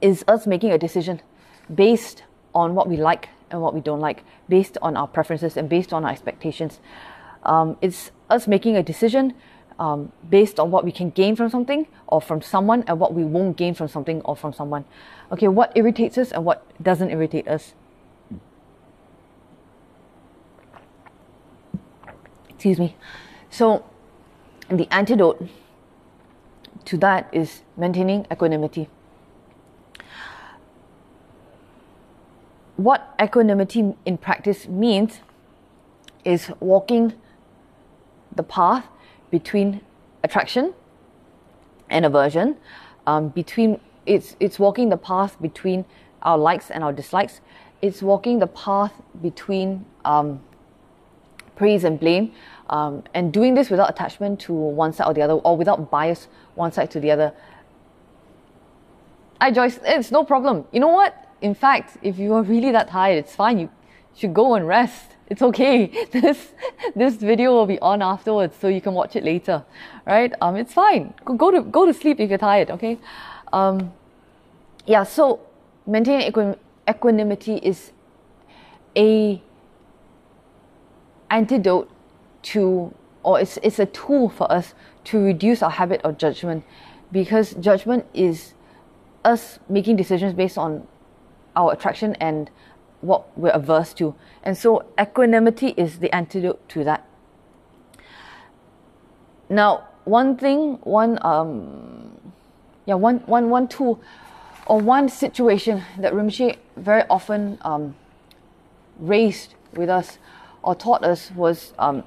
is us making a decision based on what we like and what we don't like, based on our preferences and based on our expectations. Um, it's us making a decision um, based on what we can gain from something or from someone and what we won't gain from something or from someone. Okay, what irritates us and what doesn't irritate us. Excuse me. So, the antidote to that is maintaining equanimity. What equanimity in practice means is walking the path between attraction and aversion, um, between it's it's walking the path between our likes and our dislikes. It's walking the path between um, praise and blame, um, and doing this without attachment to one side or the other, or without bias one side to the other. I Joyce, it's no problem. You know what? In fact, if you are really that tired, it's fine. You should go and rest. It's okay. [laughs] This this video will be on afterwards, so you can watch it later, right? Um, it's fine. Go, go to go to sleep if you're tired. Okay. Um, yeah. So maintaining equanimity is a antidote to, or it's it's a tool for us to reduce our habit of judgment, because judgment is us making decisions based on our attraction and what we're averse to. And so equanimity is the antidote to that. Now, one thing, one um, yeah, one one one tool or one situation that Rinpoche very often um, raised with us or taught us was um,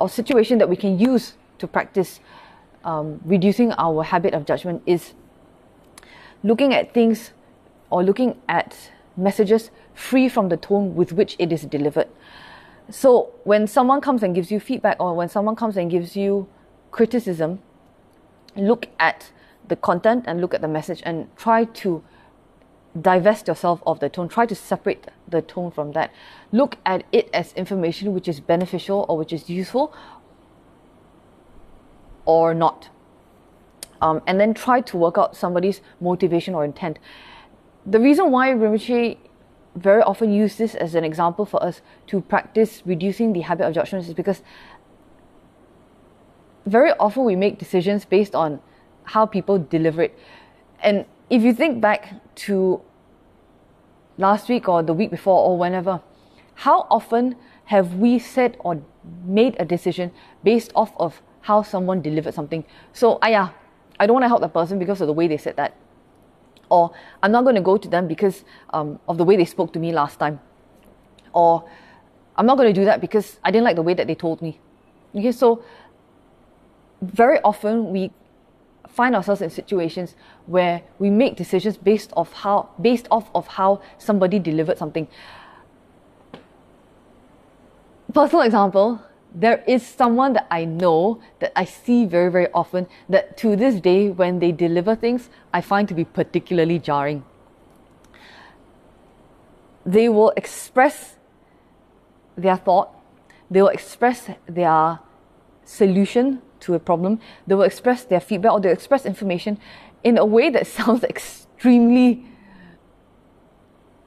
a situation that we can use to practice um, reducing our habit of judgment is looking at things or looking at messages free from the tone with which it is delivered. So when someone comes and gives you feedback or when someone comes and gives you criticism, look at the content and look at the message and try to divest yourself of the tone. Try to separate the tone from that. Look at it as information which is beneficial or which is useful or not. Um, and then try to work out somebody's motivation or intent the reason why Rinpoche very often use this as an example for us to practice reducing the habit of judgment is because very often we make decisions based on how people deliver it. And if you think back to last week or the week before or whenever, how often have we said or made a decision based off of how someone delivered something? So, ah, yeah, I don't want to help that person because of the way they said that or I'm not going to go to them because um, of the way they spoke to me last time, or I'm not going to do that because I didn't like the way that they told me. Okay, so very often we find ourselves in situations where we make decisions based off how based off of how somebody delivered something. Personal example, there is someone that I know that I see very, very often that to this day, when they deliver things, I find to be particularly jarring. They will express their thought, they will express their solution to a problem, they will express their feedback or they'll express information in a way that [laughs] sounds extremely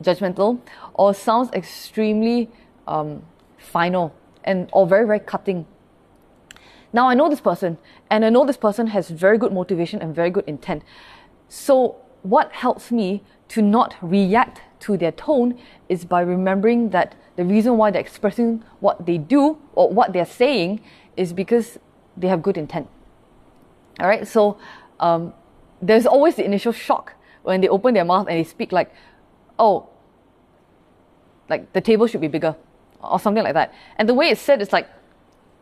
judgmental or sounds extremely um, final and or very very cutting. Now i know this person and i know this person has very good motivation and very good intent. So what helps me to not react to their tone is by remembering that the reason why they're expressing what they do or what they're saying is because they have good intent. All right so um, there's always the initial shock when they open their mouth and they speak like oh like the table should be bigger or something like that. And the way it's said is like,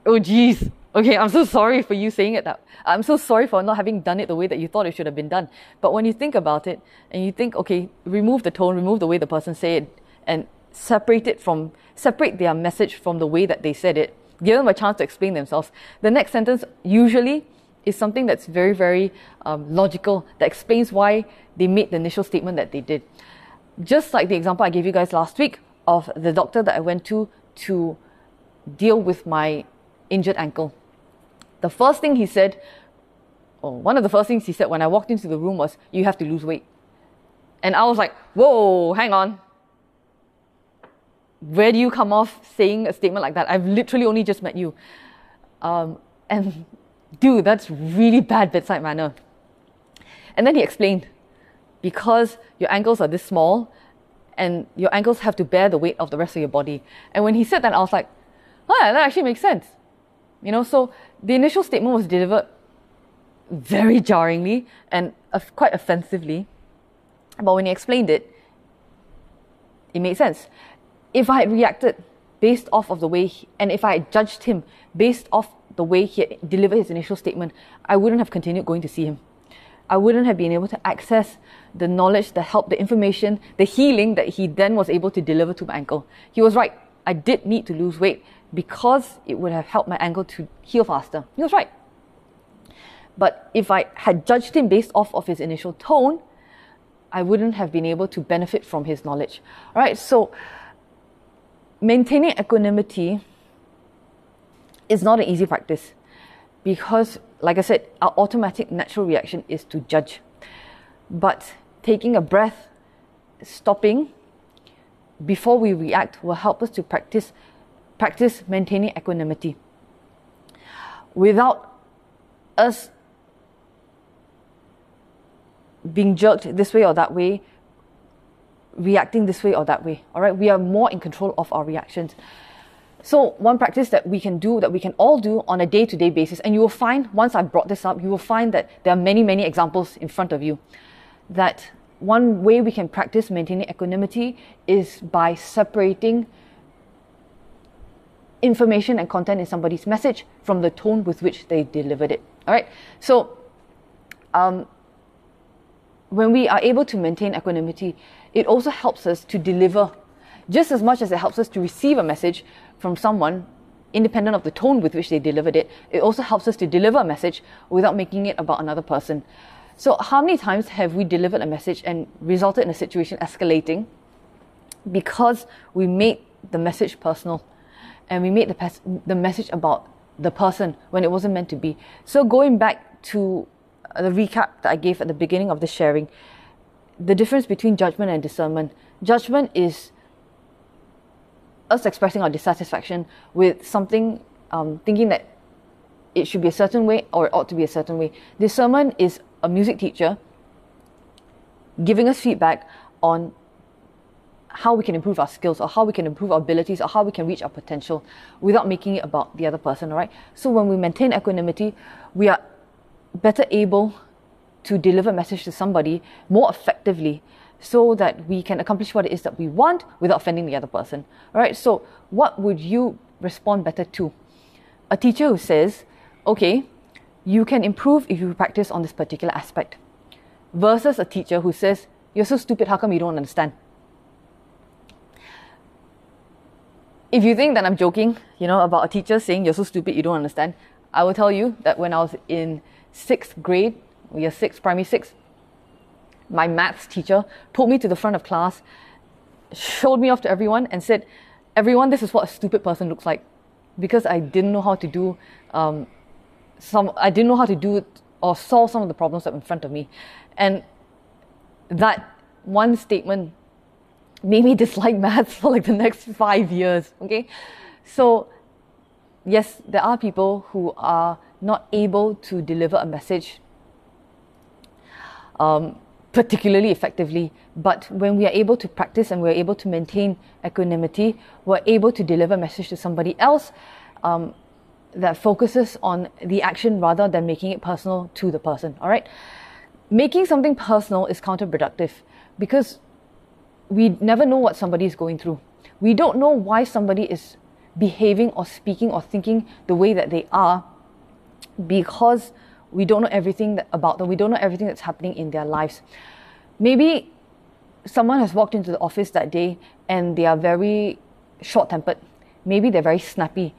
oh geez, okay, I'm so sorry for you saying it that. I'm so sorry for not having done it the way that you thought it should have been done. But when you think about it and you think, okay, remove the tone, remove the way the person said it, and separate it from separate their message from the way that they said it, give them a chance to explain themselves. The next sentence usually is something that's very, very um, logical that explains why they made the initial statement that they did. Just like the example I gave you guys last week, of the doctor that I went to to deal with my injured ankle. The first thing he said, or one of the first things he said when I walked into the room was, You have to lose weight. And I was like, Whoa, hang on. Where do you come off saying a statement like that? I've literally only just met you. Um, And [laughs] dude, that's really bad bedside manner. And then he explained, because your ankles are this small and your ankles have to bear the weight of the rest of your body. And when he said that, I was like, oh, that actually makes sense. You know, so the initial statement was delivered very jarringly and quite offensively. But when he explained it, it made sense. If I had reacted based off of the way, he, and if I had judged him based off the way he delivered his initial statement, I wouldn't have continued going to see him. I wouldn't have been able to access the knowledge, the help, the information, the healing that he then was able to deliver to my ankle. He was right. I did need to lose weight because it would have helped my ankle to heal faster. He was right. But if I had judged him based off of his initial tone, I wouldn't have been able to benefit from his knowledge. All right, so maintaining equanimity is not an easy practice because, like I said, our automatic natural reaction is to judge. But taking a breath, stopping before we react will help us to practice practice maintaining equanimity. Without us being jerked this way or that way, reacting this way or that way. All right, we are more in control of our reactions. So, one practice that we can do, that we can all do on a day to day basis, and you will find once I've brought this up, you will find that there are many, many examples in front of you. That one way we can practice maintaining equanimity is by separating information and content in somebody's message from the tone with which they delivered it. All right, so um, when we are able to maintain equanimity, it also helps us to deliver just as much as it helps us to receive a message from someone independent of the tone with which they delivered it. It also helps us to deliver a message without making it about another person. So, how many times have we delivered a message and resulted in a situation escalating because we made the message personal and we made the, pes- the message about the person when it wasn't meant to be? So, going back to uh, the recap that I gave at the beginning of the sharing, the difference between judgment and discernment. Judgment is us expressing our dissatisfaction with something, um, thinking that it should be a certain way or it ought to be a certain way. Discernment is a music teacher giving us feedback on how we can improve our skills or how we can improve our abilities or how we can reach our potential without making it about the other person, right? So when we maintain equanimity, we are better able to deliver a message to somebody more effectively so that we can accomplish what it is that we want without offending the other person. All right, so what would you respond better to? A teacher who says, okay, you can improve if you practice on this particular aspect, versus a teacher who says, you're so stupid, how come you don't understand? If you think that I'm joking, you know, about a teacher saying you're so stupid, you don't understand, I will tell you that when I was in sixth grade, year six, primary six, my maths teacher pulled me to the front of class, showed me off to everyone, and said, Everyone, this is what a stupid person looks like. Because I didn't know how to do um, some, I didn't know how to do or solve some of the problems that were in front of me. And that one statement made me [laughs] dislike maths for like the next five years. Okay. So, yes, there are people who are not able to deliver a message um, particularly effectively. But when we are able to practice and we're able to maintain equanimity, we're able to deliver a message to somebody else um, that focuses on the action rather than making it personal to the person. All right. Making something personal is counterproductive because we never know what somebody is going through. We don't know why somebody is behaving or speaking or thinking the way that they are because we don't know everything that, about them. We don't know everything that's happening in their lives. Maybe someone has walked into the office that day and they are very short tempered. Maybe they're very snappy.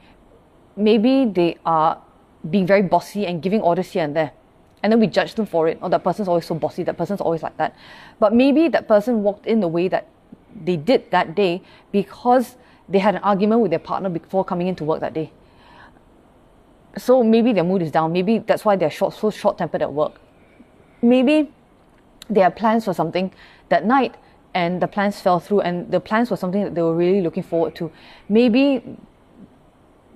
Maybe they are being very bossy and giving orders here and there. And then we judge them for it. Oh, that person's always so bossy. That person's always like that. But maybe that person walked in the way that they did that day because they had an argument with their partner before coming into work that day so maybe their mood is down. Maybe that's why they're short, so short tempered at work. Maybe they had plans for something that night and the plans fell through and the plans were something that they were really looking forward to. Maybe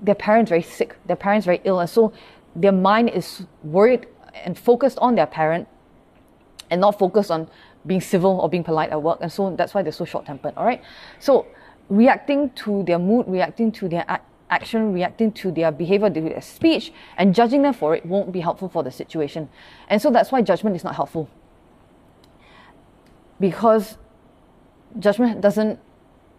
their parents very sick, their parents very ill, and so their mind is worried and focused on their parent and not focused on being civil or being polite at work. And so that's why they're so short tempered. All right. So reacting to their mood, reacting to their action, reacting to their behavior, their speech, and judging them for it won't be helpful for the situation. And so that's why judgment is not helpful. Because judgment doesn't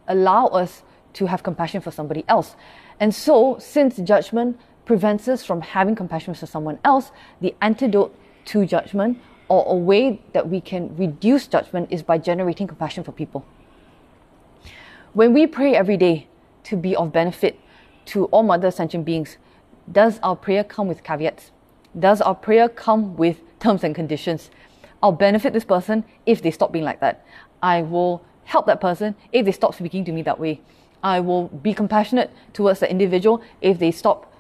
allow us to have compassion for somebody else. And so, since judgment prevents us from having compassion for someone else, the antidote to judgment or a way that we can reduce judgment is by generating compassion for people. When we pray every day to be of benefit to all mother sentient beings, does our prayer come with caveats? Does our prayer come with terms and conditions? I'll benefit this person if they stop being like that. I will help that person if they stop speaking to me that way. I will be compassionate towards the individual if they stop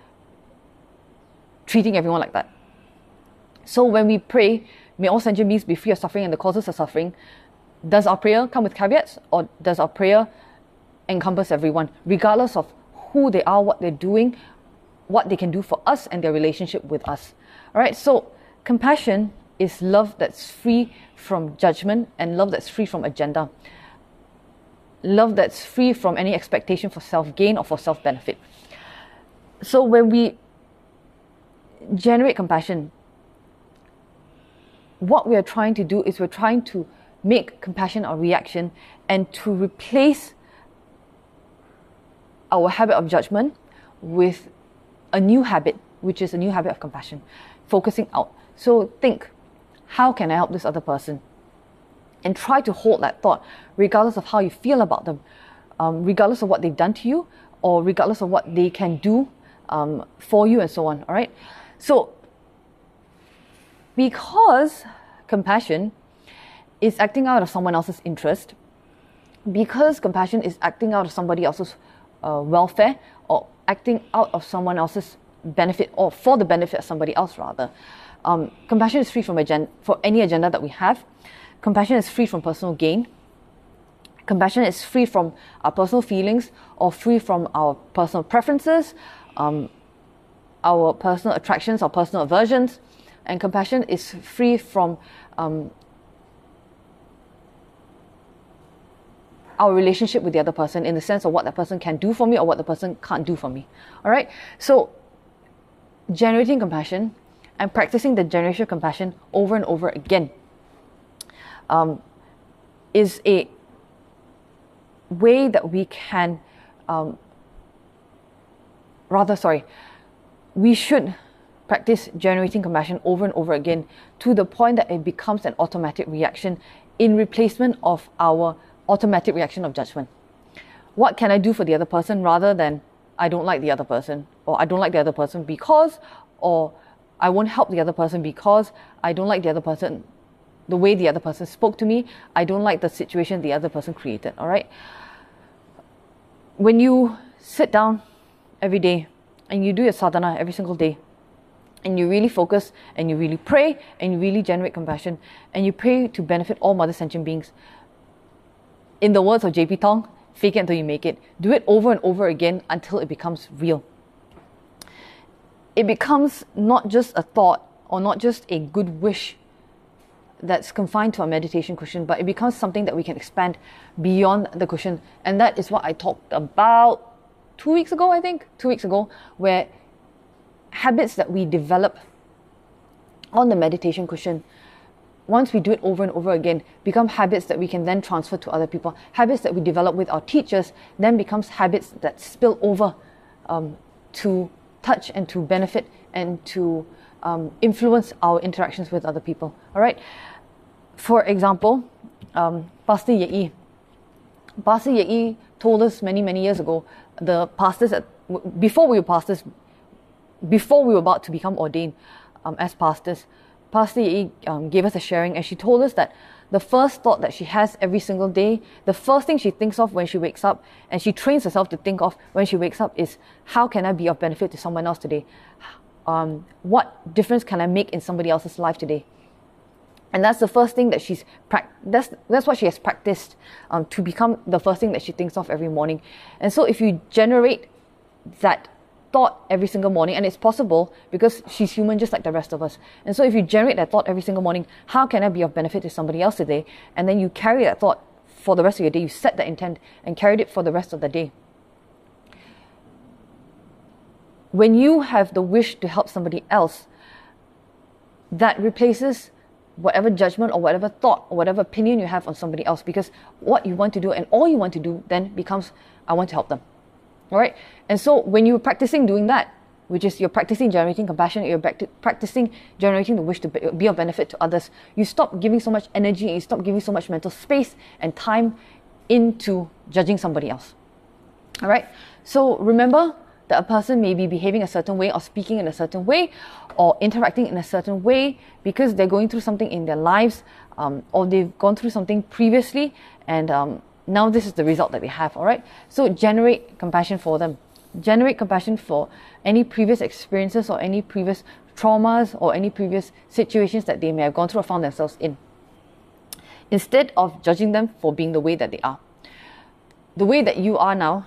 treating everyone like that. So when we pray, may all sentient beings be free of suffering and the causes of suffering, does our prayer come with caveats or does our prayer encompass everyone, regardless of who they are, what they're doing, what they can do for us and their relationship with us? All right, so compassion is love that's free from judgment and love that's free from agenda. Love that's free from any expectation for self gain or for self benefit. So when we generate compassion, what we are trying to do is we're trying to make compassion our reaction and to replace our habit of judgment with a new habit, which is a new habit of compassion, focusing out. So think, how can I help this other person? And try to hold that thought, regardless of how you feel about them, um, regardless of what they've done to you, or regardless of what they can do um, for you, and so on. All right. So, because compassion is acting out of someone else's interest, because compassion is acting out of somebody else's uh, welfare or acting out of someone else's benefit or for the benefit of somebody else rather. Um, compassion is free from agenda, for any agenda that we have. Compassion is free from personal gain. Compassion is free from our personal feelings or free from our personal preferences, um, our personal attractions or personal aversions. And compassion is free from um, our relationship with the other person in the sense of what that person can do for me or what the person can't do for me. All right. So, generating compassion and practicing the generation of compassion over and over again um, is a way that we can, um, rather, sorry, we should practice generating compassion over and over again to the point that it becomes an automatic reaction in replacement of our automatic reaction of judgment. What can I do for the other person rather than I don't like the other person or I don't like the other person because or I won't help the other person because I don't like the other person the way the other person spoke to me. I don't like the situation the other person created. All right. When you sit down every day and you do your sadhana every single day, and you really focus and you really pray and you really generate compassion and you pray to benefit all mother sentient beings, in the words of JP Tong, fake it until you make it. Do it over and over again until it becomes real. It becomes not just a thought or not just a good wish that's confined to a meditation cushion, but it becomes something that we can expand beyond the cushion. And that is what I talked about two weeks ago, I think, two weeks ago, where habits that we develop on the meditation cushion once we do it over and over again, become habits that we can then transfer to other people. Habits that we develop with our teachers then becomes habits that spill over um, to touch and to benefit and to um, influence our interactions with other people. All right. For example, um, Pastor Yei. Pastor Yei told us many many years ago. The pastors at, before we were pastors, before we were about to become ordained um, as pastors Pastor Yi um, gave us a sharing, and she told us that the first thought that she has every single day, the first thing she thinks of when she wakes up, and she trains herself to think of when she wakes up, is how can I be of benefit to someone else today? Um, what difference can I make in somebody else's life today? And that's the first thing that she's pra- that's that's what she has practiced um, to become the first thing that she thinks of every morning. And so, if you generate that thought every single morning, and it's possible because she's human just like the rest of us. And so, if you generate that thought every single morning, how can I be of benefit to somebody else today? And then you carry that thought for the rest of your day. You set that intent and carried it for the rest of the day. When you have the wish to help somebody else, that replaces whatever judgment or whatever thought or whatever opinion you have on somebody else because what you want to do and all you want to do then becomes I want to help them. Right? And so when you're practicing doing that, which is you're practicing generating compassion, you're practicing generating the wish to be of benefit to others, you stop giving so much energy, you stop giving so much mental space and time into judging somebody else. All right? So remember that a person may be behaving a certain way or speaking in a certain way or interacting in a certain way because they're going through something in their lives um, or they've gone through something previously and um, now this is the result that we have all right so generate compassion for them generate compassion for any previous experiences or any previous traumas or any previous situations that they may have gone through or found themselves in instead of judging them for being the way that they are the way that you are now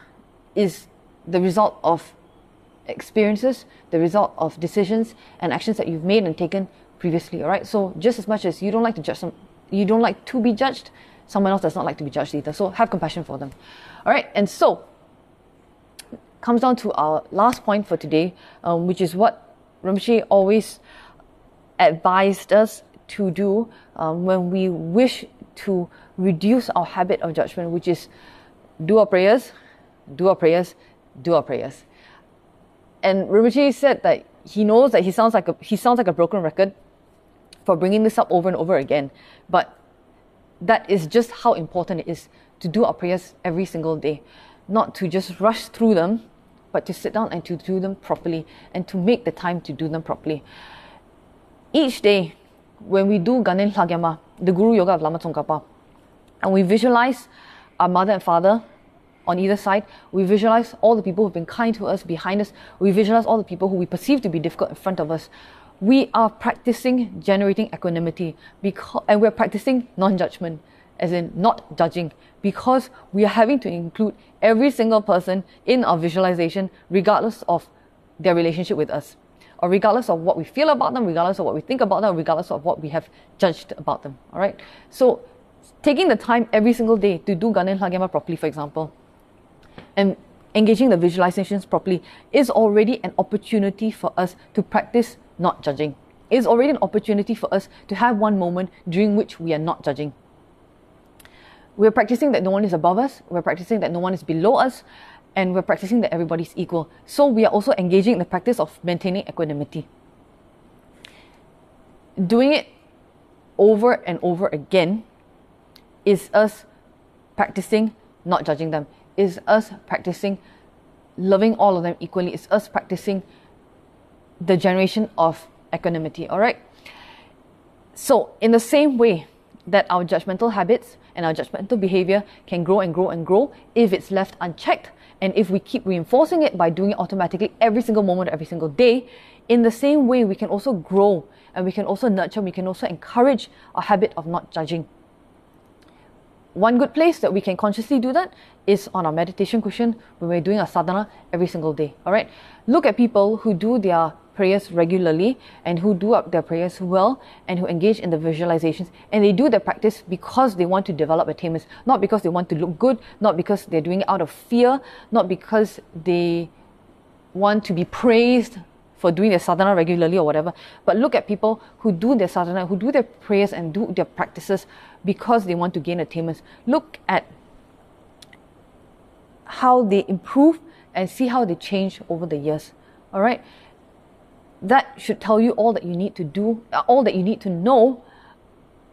is the result of experiences, the result of decisions and actions that you've made and taken previously. All right. So just as much as you don't like to judge some, you don't like to be judged. Someone else does not like to be judged either. So have compassion for them. All right. And so comes down to our last point for today, um, which is what Rinpoche always advised us to do um, when we wish to reduce our habit of judgment, which is do our prayers, do our prayers, do our prayers. And Rinpoche said that he knows that he sounds like a he sounds like a broken record for bringing this up over and over again, but that is just how important it is to do our prayers every single day, not to just rush through them, but to sit down and to do them properly and to make the time to do them properly. Each day, when we do Gaden Lhagyama, the Guru Yoga of Lama Tsongkhapa, and we visualize our mother and father on either side. We visualize all the people who've been kind to us behind us. We visualize all the people who we perceive to be difficult in front of us. We are practicing generating equanimity because, and we're practicing non-judgment, as in not judging, because we are having to include every single person in our visualization, regardless of their relationship with us, or regardless of what we feel about them, regardless of what we think about them, regardless of what we have judged about them. All right. So, taking the time every single day to do Gaden Lhagyama properly, for example, and engaging the visualizations properly is already an opportunity for us to practice not judging. It is already an opportunity for us to have one moment during which we are not judging. We're practicing that no one is above us, we're practicing that no one is below us, and we're practicing that everybody's equal. So we are also engaging in the practice of maintaining equanimity. Doing it over and over again is us practicing not judging them is us practicing loving all of them equally. is us practicing the generation of equanimity. All right. So, in the same way that our judgmental habits and our judgmental behavior can grow and grow and grow if it's left unchecked, and if we keep reinforcing it by doing it automatically every single moment, every single day, in the same way, we can also grow and we can also nurture, we can also encourage a habit of not judging. One good place that we can consciously do that is on our meditation cushion when we're doing a sadhana every single day. All right. Look at people who do their prayers regularly and who do up their prayers well and who engage in the visualizations and they do their practice because they want to develop attainments, not because they want to look good, not because they're doing it out of fear, not because they want to be praised for doing their sadhana regularly or whatever. But look at people who do their sadhana, who do their prayers and do their practices because they want to gain attainments. Look at how they improve and see how they change over the years. All right? That should tell you all that you need to do, uh, all that you need to know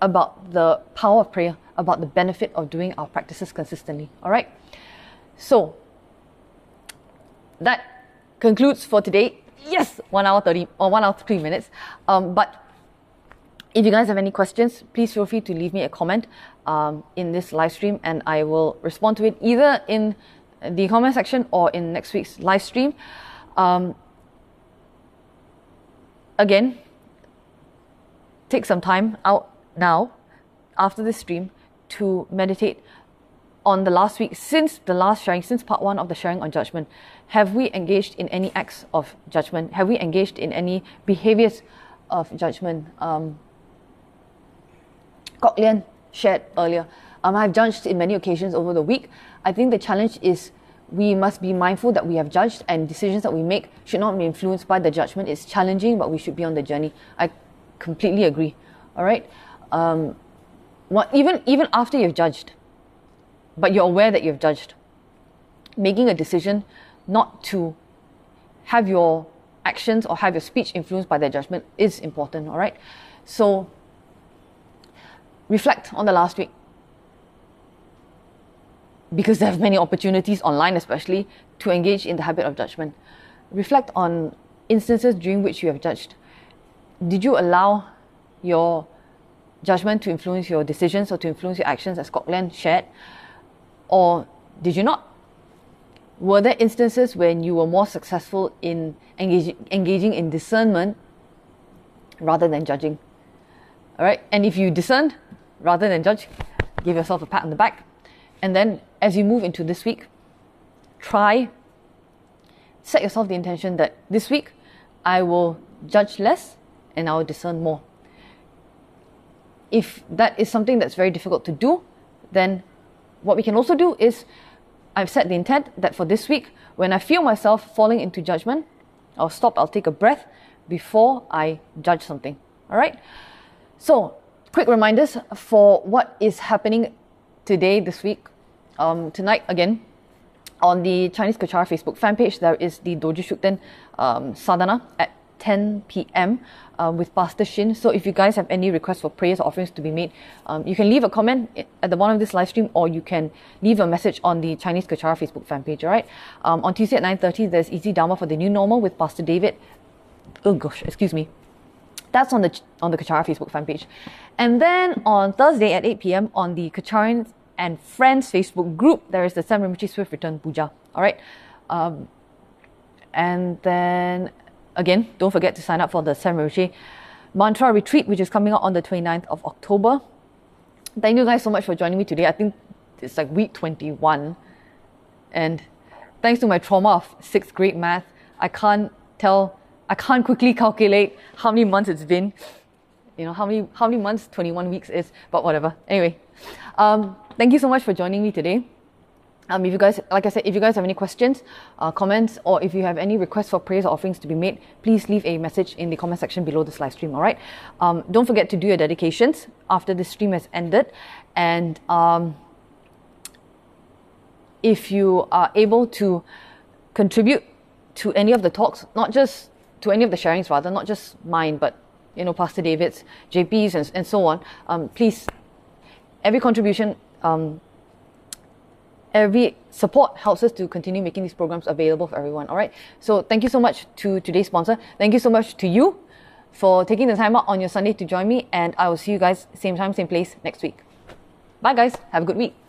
about the power of prayer, about the benefit of doing our practices consistently. All right? So, that concludes for today yes, one hour 30 or one hour three minutes. Um, but if you guys have any questions, please feel free to leave me a comment um, in this live stream and I will respond to it either in the comment section or in next week's live stream. Um, again, take some time out now after this stream to meditate on the last week, since the last sharing, since part one of the sharing on judgment, have we engaged in any acts of judgment? Have we engaged in any behaviors of judgment? Um, Lian shared earlier. Um, I've judged in many occasions over the week. I think the challenge is we must be mindful that we have judged and decisions that we make should not be influenced by the judgment. It's challenging, but we should be on the journey. I completely agree. All right. Um, even even after you've judged, but you're aware that you've judged, making a decision not to have your actions or have your speech influenced by their judgment is important. All right. So reflect on the last week because there are many opportunities online, especially to engage in the habit of judgment. Reflect on instances during which you have judged. Did you allow your judgment to influence your decisions or to influence your actions, as Scotland shared? Or did you not? Were there instances when you were more successful in engaging, engaging in discernment rather than judging? All right, and if you discerned rather than judge, give yourself a pat on the back. And then as you move into this week, try, set yourself the intention that this week I will judge less and I will discern more. If that is something that's very difficult to do, then what we can also do is I've set the intent that for this week, when I feel myself falling into judgment, I'll stop, I'll take a breath before I judge something. All right? So, quick reminders for what is happening today, this week. Um, tonight, again, on the Chinese Kechara Facebook fan page, there is the Dorje Shugden um, Sadhana at 10 p.m. Uh, with Pastor Shin. So if you guys have any requests for prayers or offerings to be made, um, you can leave a comment at the bottom of this live stream or you can leave a message on the Chinese Kechara Facebook fan page, all right? Um, on Tuesday at 9.30, there's Easy Dharma for the New Normal with Pastor David. Oh gosh, excuse me. That's on the on the Kechara Facebook fan page. And then on Thursday at 8 p.m. on the Kecharians and Friends Facebook group, there is the Tsem Rinpoche Swift Return Puja. All right. Um, and then again, don't forget to sign up for the Tsem Rinpoche Mantra Retreat, which is coming out on the 29th of October. Thank you guys so much for joining me today. I think it's like week 21. And thanks to my trauma of sixth grade math, I can't tell, I can't quickly calculate how many months it's been. You know, how many, how many months 21 weeks is, but whatever. Anyway, um, thank you so much for joining me today. Um, if you guys, like I said, if you guys have any questions, uh, comments, or if you have any requests for prayers or offerings to be made, please leave a message in the comment section below this live stream. All right. Um, don't forget to do your dedications after the stream has ended, and um, if you are able to contribute to any of the talks, not just to any of the sharings, rather, not just mine, but you know, Pastor David's, JP's, and, and so on. Um, please, every contribution um, every support helps us to continue making these programs available for everyone. All right. So thank you so much to today's sponsor. Thank you so much to you for taking the time out on your Sunday to join me. And I will see you guys same time, same place next week. Bye, guys. Have a good week.